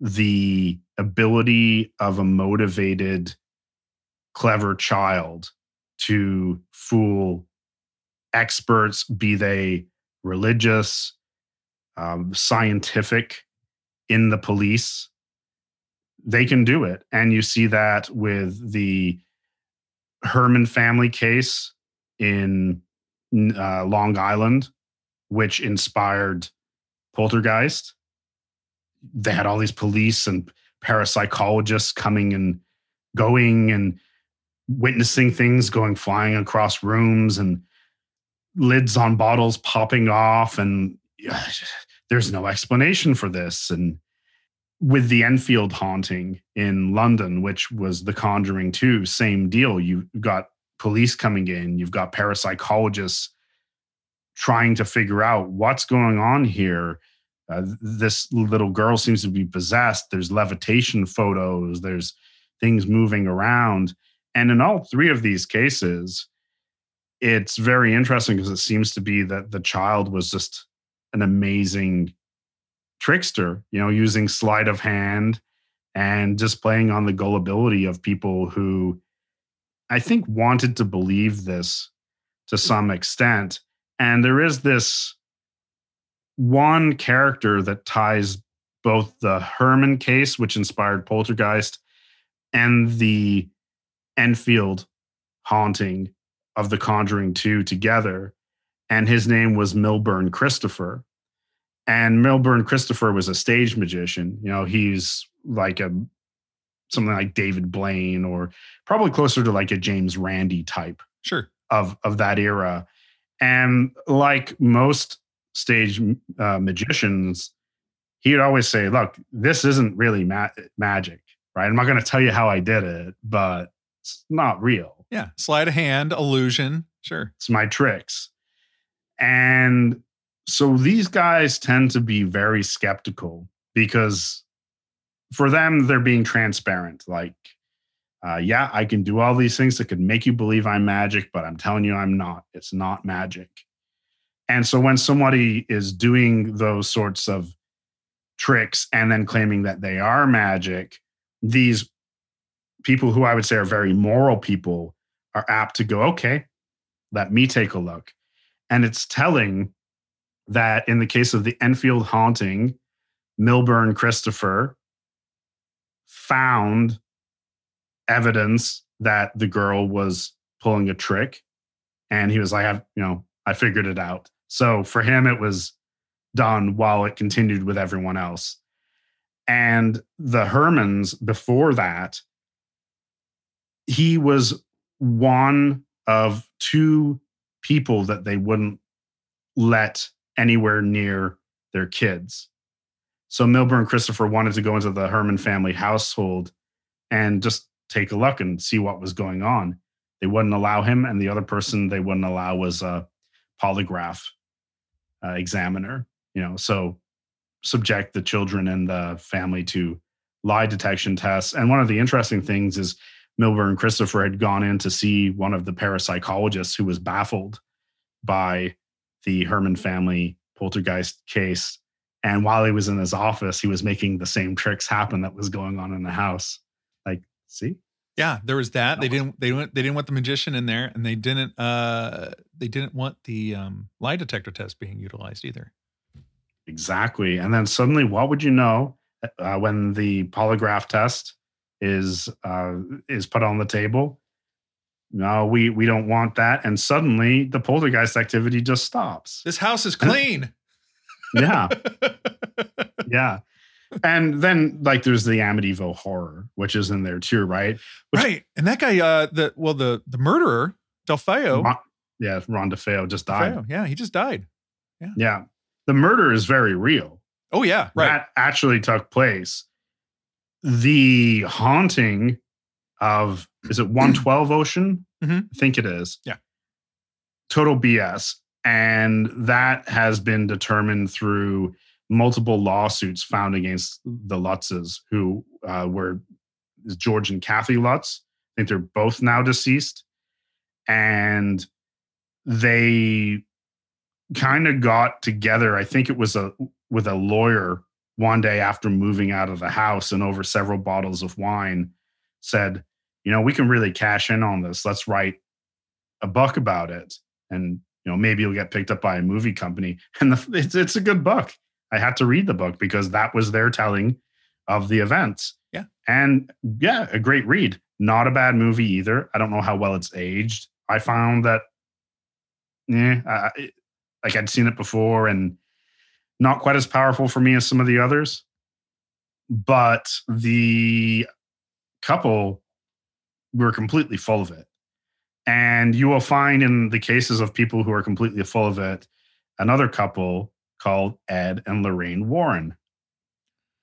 the ability of a motivated, clever child to fool experts, be they religious, um, scientific, in the police. They can do it. And you see that with the Herrmann family case in uh, Long Island, which inspired Poltergeist. They had all these police and parapsychologists coming and going and witnessing things going flying across rooms and lids on bottles popping off and (sighs) there's no explanation for this. And with the Enfield haunting in London which was the conjuring 2 same deal. You've got police coming in you've got parapsychologists trying to figure out what's going on here. Uh, this little girl seems to be possessed. There's levitation photos there's things moving around. And in all three of these cases it's very interesting because it seems to be that the child was just an amazing trickster, you know, using sleight of hand and just playing on the gullibility of people who I think wanted to believe this to some extent. And there is this one character that ties both the Herrmann case, which inspired Poltergeist, and the Enfield haunting of The Conjuring 2 together. And his name was Milbourne Christopher. And Milbourne Christopher was a stage magician. You know, he's like a something like David Blaine or probably closer to like a James Randi type Sure. of of that era. And like most stage uh, magicians, he'd always say, "Look, this isn't really ma- magic, right? I'm not going to tell you how I did it, but it's not real. Yeah. Sleight of hand, illusion. Sure. It's my tricks." And so these guys tend to be very skeptical because for them they're being transparent. Like uh, yeah i can do all these things that could make you believe i'm magic but i'm telling you i'm not. It's not magic. And so when somebody is doing those sorts of tricks and then claiming that they are magic these people who i would say are very moral people are apt to go okay let me take a look and it's telling that in the case of the enfield haunting milbourne christopher found evidence that the girl was pulling a trick. And he was like i've you know i figured it out. So for him it was done while it continued with everyone else. And the herrmanns before that he was one of two people that they wouldn't let anywhere near their kids so Milbourne Christopher wanted to go into the Herrmann family household and just take a look and see what was going on. They wouldn't allow him, and the other person they wouldn't allow was a polygraph uh, examiner. You know, so subject the children and the family to lie detection tests. And one of the interesting things is Milbourne and Christopher had gone in to see one of the parapsychologists who was baffled by the Herrmann family poltergeist case and while he was in his office, he was making the same tricks happen that was going on in the house. Like, see? Yeah, there was that. They didn't they didn't they didn't want the magician in there and they didn't uh they didn't want the um lie detector test being utilized either. Exactly. And then suddenly, what would you know uh, when the polygraph test is uh, is put on the table? No, we we don't want that. And suddenly, the poltergeist activity just stops. This house is clean. Yeah, (laughs) yeah. And then, like, there's the Amityville horror, which is in there too, right? Which- right. And that guy uh the well the the murderer, Delfeo. Ron, yeah, Ron DeFeo just died. Delfeo, Yeah, he just died. Yeah. Yeah, the murder is very real. Oh yeah, right. that actually took place. The haunting of is it 112 Ocean? Mhm. I think it is. Yeah. Total BS. And that has been determined through multiple lawsuits found against the Lutzes, who uh, were George and Kathy Lutz. I think they're both now deceased. And they kind of got together. I think it was a with a lawyer one day after moving out of the house and over several bottles of wine said, you know, we can really cash in on this. Let's write a book about it. And, you know, maybe you'll get picked up by a movie company. (laughs) And the, it's, it's a good book. I had to read the book because that was their telling of the events. Yeah. And yeah, a great read. Not a bad movie either. I don't know how well it's aged. I found that, yeah, I, like I'd seen it before and not quite as powerful for me as some of the others. But the couple were completely full of it. And you will find in the cases of people who are completely full of it, another couple called Ed and Lorraine Warren,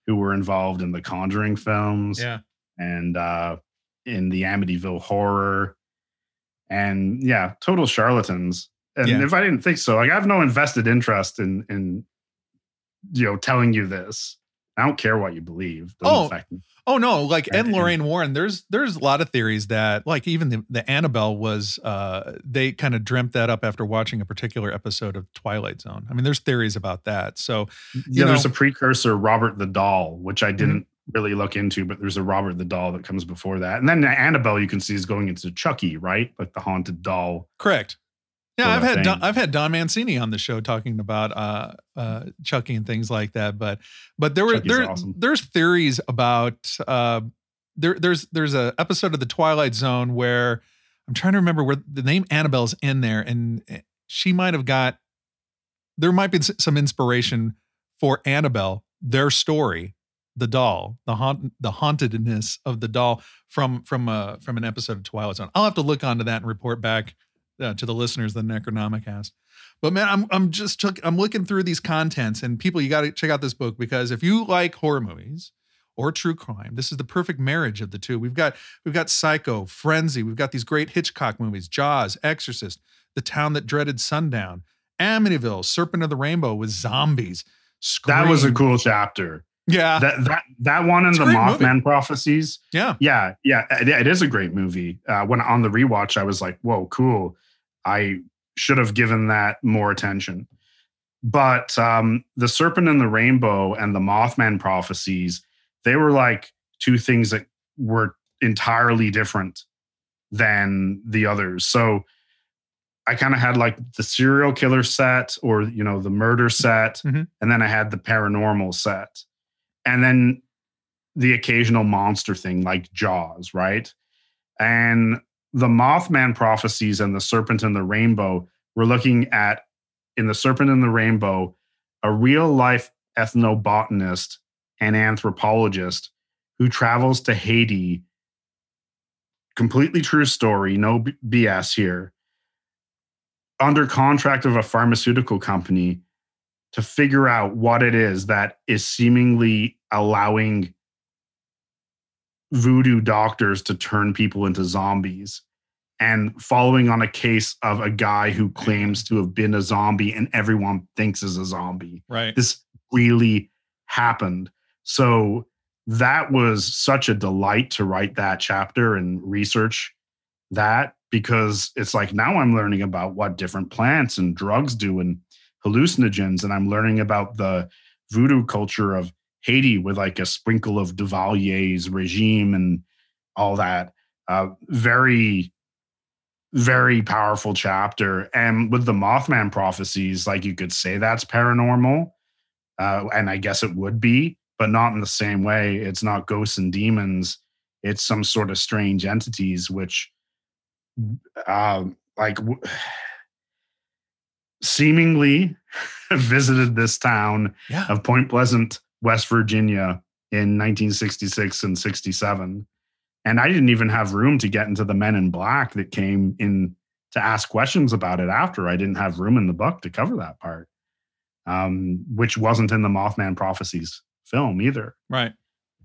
who were involved in the Conjuring films Yeah. and uh, in the Amityville horror. And yeah, total charlatans. And Yeah. if I didn't think so, like I have no invested interest in in you know telling you this. I don't care what you believe. Oh. Oh no, like and Lorraine Warren, there's there's a lot of theories that like even the, the Annabelle was uh they kind of dreamt that up after watching a particular episode of Twilight Zone. I mean, there's theories about that. So Yeah, there's know- a precursor, Robert the Doll, which Mm-hmm. I didn't really look into, but there's a Robert the Doll that comes before that. And then Annabelle, you can see, is going into Chucky, right? Like the haunted doll. correct. Yeah, I've had Don. I've had Don Mancini on the show talking about uh uh Chucky and things like that. But but there were Chucky's there awesome. there's theories about uh there there's there's a episode of the Twilight Zone where I'm trying to remember where the name Annabelle's in there, and she might have got there might be some inspiration for Annabelle, their story, the doll, the haunt the hauntedness of the doll from from uh from an episode of Twilight Zone. I'll have to look onto that and report back uh, to the listeners the Necronomicast. But man, I'm I'm just took I'm looking through these contents and people, you got to check out this book because if you like horror movies or true crime, this is the perfect marriage of the two. We've got we've got Psycho, Frenzy, we've got these great Hitchcock movies, Jaws, Exorcist, The Town That Dreaded Sundown, Amityville, Serpent of the Rainbow with zombies. That was a cool chapter. yeah, That that that one a the great movie. Mothman prophecies. yeah, Yeah, yeah, it, it is a great movie. Uh, when on the rewatch, I was like, "Whoa, cool!" I should have given that more attention. But um, the Serpent and the Rainbow and the Mothman prophecies, they were like two things that were entirely different than the others. So I kind of had like the serial killer set, or you know, the murder set, Mhm. and then I had the paranormal set, and then the occasional monster thing like Jaws, right? And the Mothman prophecies and the Serpent and the Rainbow, we're looking at in the Serpent and the Rainbow, a real life ethnobotanist and anthropologist who travels to Haiti. Completely true story, no BS here. Under contract of a pharmaceutical company to figure out what it is that is seemingly allowing voodoo doctors to turn people into zombies and following on a case of a guy who claims to have been a zombie and everyone thinks is a zombie. right. This really happened. So that was such a delight to write that chapter and research that because it's like now I'm learning about what different plants and drugs do and hallucinogens and I'm learning about the voodoo culture of Haiti with like a sprinkle of Duvalier's regime and all that. Uh, very, very powerful chapter. And with the Mothman prophecies, like you could say that's paranormal. Uh, and I guess it would be, but not in the same way. It's not ghosts and demons. It's some sort of strange entities, which, um, like, w- (sighs) seemingly (laughs) visited this town Yeah. of Point Pleasant, West Virginia in 1966 and 67. And I didn't even have room to get into the men in black that came in to ask questions about it after. I didn't have room in the book to cover that part, um, which wasn't in the Mothman Prophecies film either. Right.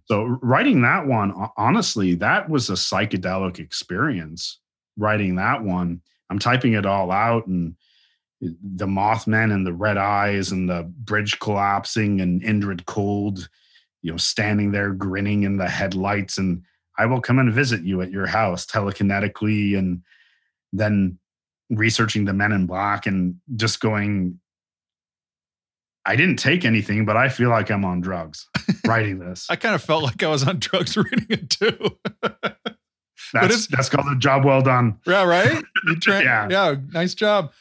So writing that one, honestly, that was a psychedelic experience. Writing that one, I'm typing it all out, and the Mothman and the red eyes and the bridge collapsing and Indrid Cold, you know, standing there grinning in the headlights, and I will come and visit you at your house telekinetically, and then researching the Men in Black and just going. I didn't take anything, but I feel like I'm on drugs (laughs) writing this. I kind of felt like I was on (laughs) drugs reading it too. (laughs) That's that's called a job well done. yeah, right? Tra- Yeah. yeah, nice job.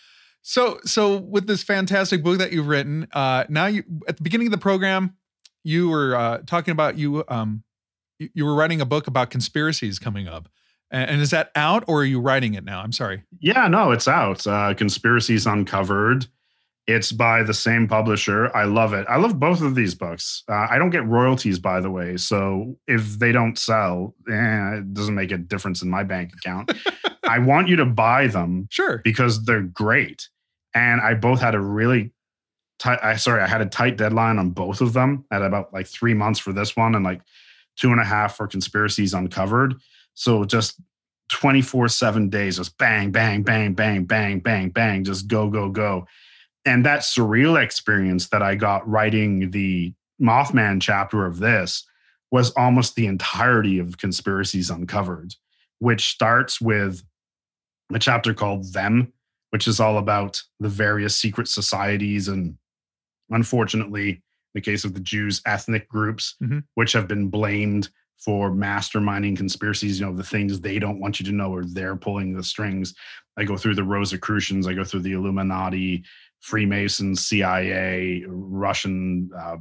So so with this fantastic book that you've written, uh now you at the beginning of the program, you were uh talking about you um you, you were writing a book about conspiracies coming up. And, and is that out or are you writing it now? I'm sorry. Yeah, no, it's out. Uh, Conspiracies Uncovered. It's by the same publisher. I love it. I love both of these books. Uh, I don't get royalties, by the way. So if they don't sell, eh, it doesn't make a difference in my bank account. (laughs) I want you to buy them Sure. because they're great. And I both had a really tight, I sorry, I had a tight deadline on both of them at about like three months for this one and like two and a half for conspiracies uncovered. So just 24 seven days, just bang, bang, bang, bang, bang, bang, bang, just go, go, go. And that surreal experience that I got writing the Mothman chapter of this was almost the entirety of conspiracies uncovered, which starts with a chapter called Them, which is all about the various secret societies and unfortunately, the case of the Jews, ethnic groups, Mhm. which have been blamed for masterminding conspiracies, you know, the things they don't want you to know or they're pulling the strings. I go through the Rosicrucians, I go through the Illuminati, Freemasons, CIA, Russian uh,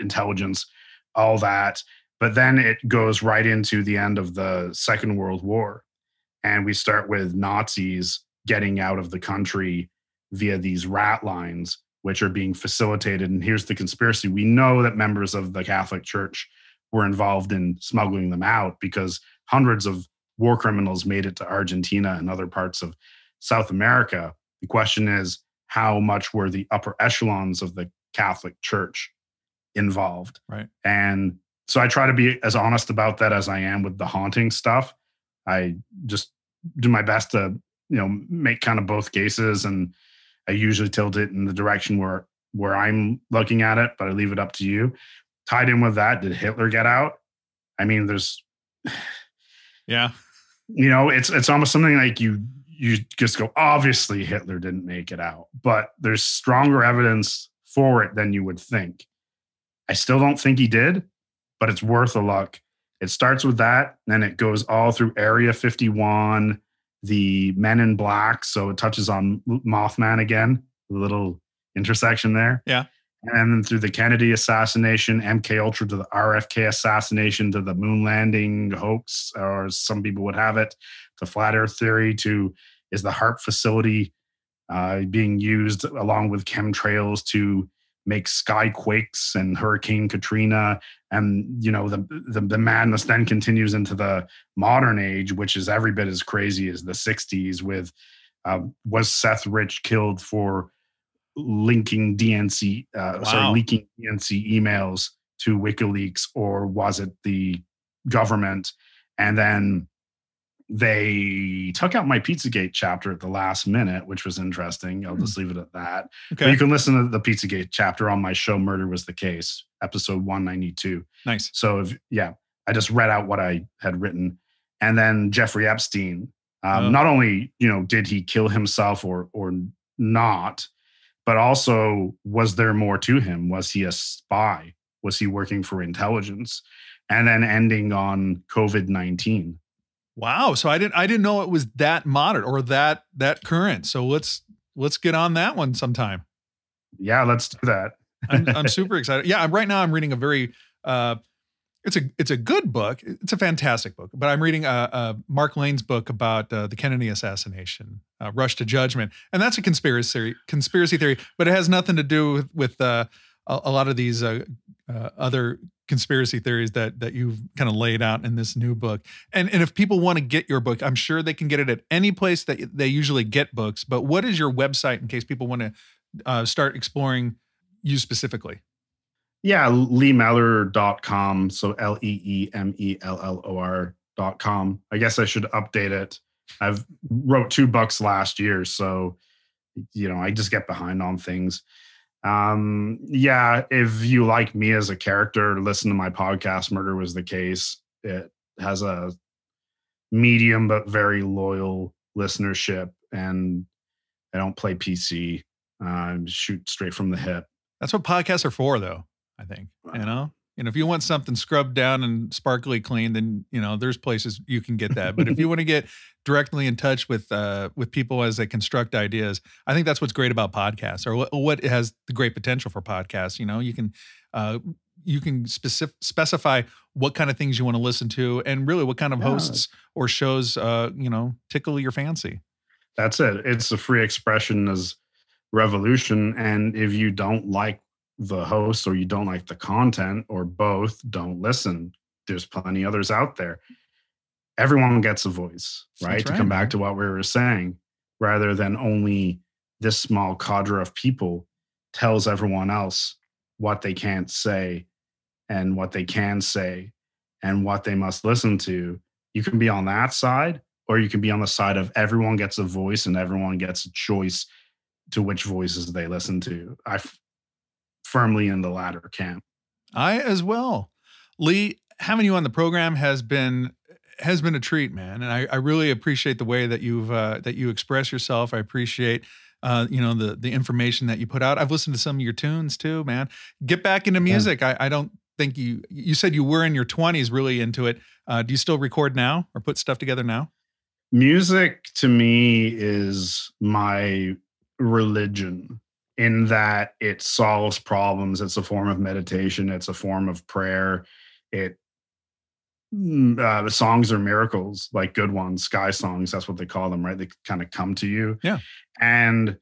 intelligence, all that. But then it goes right into the end of the Second World War. And we start with Nazis getting out of the country via these rat lines, which are being facilitated. And here's the conspiracy we know that members of the Catholic Church were involved in smuggling them out because hundreds of war criminals made it to Argentina and other parts of South America. The question is, how much were the upper echelons of the Catholic Church involved? Right. And so I try to be as honest about that as I am with the haunting stuff. I just do my best to, you know, make kind of both cases and I usually tilt it in the direction where where I'm looking at it, but I leave it up to you. Tied in with that, did Hitler get out? I mean, there's (sighs) Yeah. you know, it's it's almost something like you you just go, obviously Hitler didn't make it out, but there's stronger evidence for it than you would think. I still don't think he did, but it's worth a look. It starts with that, and it goes all through Area 51, the Men in Black. So it touches on Mothman again, the little intersection there. Yeah. And then through the Kennedy assassination, MK Ultra to the RFK assassination to the moon landing hoax, or as some people would have it, the flat Earth theory to is the HAARP facility uh, being used along with chemtrails to make skyquakes and Hurricane Katrina, and you know the, the the madness then continues into the modern age, which is every bit as crazy as the '60s. With uh, was Seth Rich killed for linking DNC, uh, Wow. sorry, leaking DNC emails to WikiLeaks, or was it the government? And then they took out my Pizzagate chapter at the last minute, which was interesting. I'll just leave it at that. But you can listen to the Pizzagate chapter on my show, Murder Was the Case, episode 192. Nice. So, if, yeah, I just read out what I had written. And then Jeffrey Epstein, um, Oh. not only, you know, did he kill himself or, or not, but also was there more to him? Was he a spy? Was he working for intelligence? And then ending on COVID 19. Wow. So I didn't I didn't know it was that modern or that that current. So let's let's get on that one sometime. Yeah, let's do that. I'm, I'm (laughs) super excited. Yeah, I'm, right now I'm reading a very uh it's a it's a good book. It's a fantastic book, but I'm reading uh, uh Mark Lane's book about uh, the Kennedy assassination, uh, Rush to Judgment, and that's a conspiracy conspiracy theory, but it has nothing to do with, with uh, a, a lot of these uh, uh, other conspiracy theories that that you've kind of laid out in this new book. And and if people want to get your book, I'm sure they can get it at any place that they usually get books. But what is your website in case people want to uh, start exploring you specifically? Yeah, leemellor.com. So L E E M E L L O R.com. I guess I should update it. I've wrote two books last year, so you know, I just get behind on things. Um, yeah, if you like me as a character, listen to my podcast, Murder Was the Case. It has a medium but very loyal listenership, and I don't play PC. Uh, shoot straight from the hip. That's what podcasts are for, though. I think you know. And if you want something scrubbed down and sparkly clean, then you know there's places you can get that. But if you (laughs) want to get directly in touch with uh, with people as they construct ideas, I think that's what's great about podcasts, or what, what has the great potential for podcasts. You know, you can uh, you can specific, specify what kind of things you want to listen to, and really what kind of hosts or shows uh, you know tickle your fancy. that's it. It's a free expression as revolution. And if you don't like the host or you don't like the content or both, don't listen. There's plenty others out there. Everyone gets a voice, right? That's to come back to what we were saying, rather than only this small cadre of people tells everyone else what they can't say and what they can say and what they must listen to. You can be on that side, or you can be on the side of everyone gets a voice and everyone gets a choice to which voices they listen to. I firmly in the latter camp. I as well. Lee, having you on the program has been has been a treat, man, and I, I really appreciate the way that you've uh, that you express yourself. I appreciate uh, you know the the information that you put out. I've listened to some of your tunes too, man. Get back into music. Yeah. I, I don't think you you said you were in your 20s really into it. Uh, do you still record now or put stuff together now? Music to me is my religion in that it solves problems. It's a form of meditation. It's a form of prayer. It mm, uh, the songs are miracles, like good ones, sky songs. That's what they call them, right? They kind of come to you. Yeah. And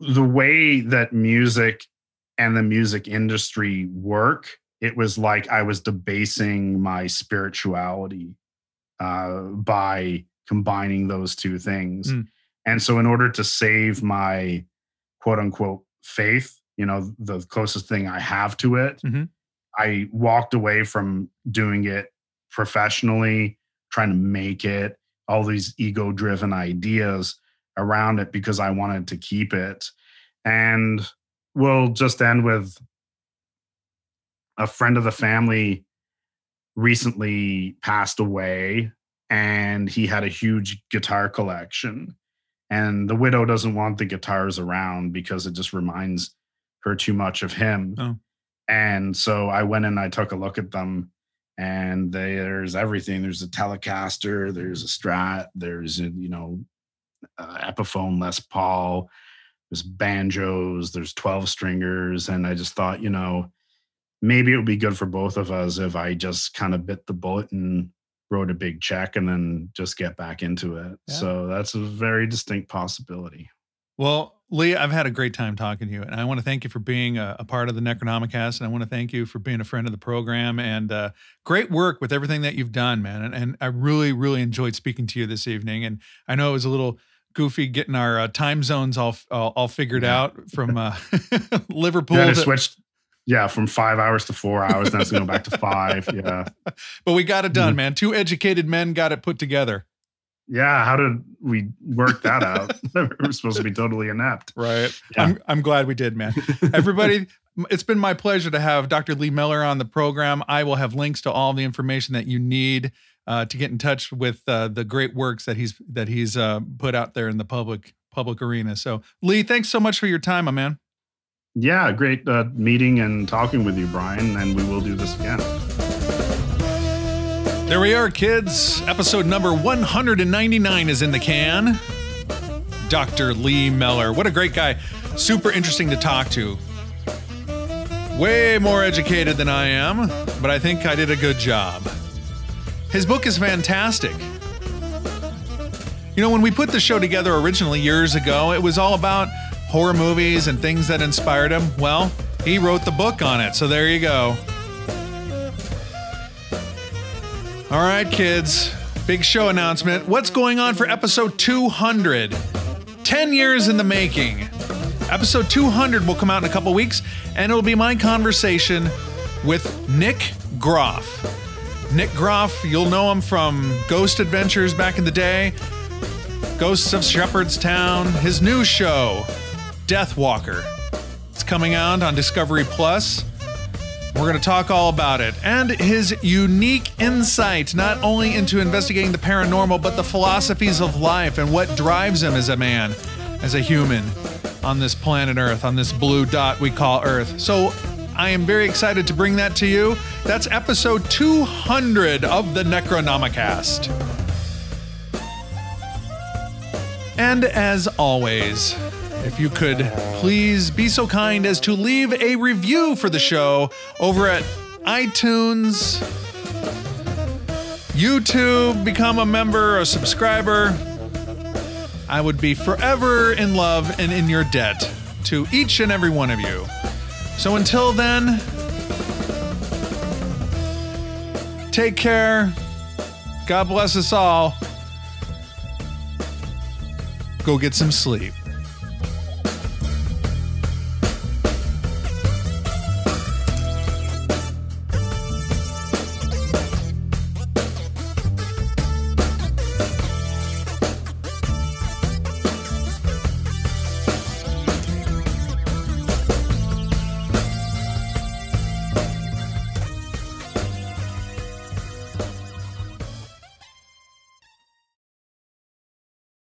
the way that music and the music industry work, it was like I was debasing my spirituality uh, by combining those two things. Mm. And so, in order to save my quote unquote faith, you know, the closest thing I have to it, mm-hmm. I walked away from doing it professionally, trying to make it, all these ego driven ideas around it because I wanted to keep it. And we'll just end with a friend of the family recently passed away and he had a huge guitar collection and the widow doesn't want the guitars around because it just reminds her too much of him. Oh. and so i went and i took a look at them and there's everything. There's a telecaster there's a strat there's a, you know uh, epiphone les paul there's banjos there's 12 stringers. And i just thought you know maybe it would be good for both of us if i just kind of bit the bullet and wrote a big check and then just get back into it. Yeah. So that's a very distinct possibility. Well, Lee, I've had a great time talking to you, and I want to thank you for being a, a part of the Necronomicast, and I want to thank you for being a friend of the program and uh, great work with everything that you've done, man. And, and, I really, really enjoyed speaking to you this evening. And I know it was a little goofy getting our uh, time zones all all, all figured yeah. out from uh, (laughs) Liverpool. Yeah, to, switched yeah, from five hours to four hours. Then it's going to go back to five. Yeah. (laughs) But we got it done, mm-hmm. man. Two educated men got it put together. Yeah. How did we work that out? (laughs) We're supposed to be totally inept. Right. Yeah. I'm, I'm glad we did, man. Everybody, it's been my pleasure to have Dr. Lee Mellor on the program. I will have links to all the information that you need uh, to get in touch with uh, the great works that he's that he's uh, put out there in the public public arena. So, Lee, thanks so much for your time, my man. Yeah, great uh, meeting and talking with you, Brian, and we will do this again. There we are, kids. Episode number 199 is in the can. Dr. Lee Mellor. What a great guy. Super interesting to talk to. Way more educated than I am, but I think I did a good job. His book is fantastic. You know, when we put the show together originally years ago, it was all about horror movies and things that inspired him? Well, he wrote the book on it, so there you go. All right, kids, big show announcement. What's going on for episode 200? 10 years in the making. Episode 200 will come out in a couple weeks, and it'll be my conversation with Nick Groff. Nick Groff, you'll know him from Ghost Adventures back in the day, Ghosts of Shepherdstown, his new show, Deathwalker. It's coming out on Discovery Plus. We're going to talk all about it and his unique insight, not only into investigating the paranormal, but the philosophies of life and what drives him as a man, as a human on this planet Earth, on this blue dot we call Earth. So I am very excited to bring that to you. That's episode 200 of the Necronomicast. And as always, if you could please be so kind as to leave a review for the show over at iTunes, YouTube, become a member, a subscriber. I would be forever in love and in your debt to each and every one of you. So until then, take care. God bless us all. Go get some sleep.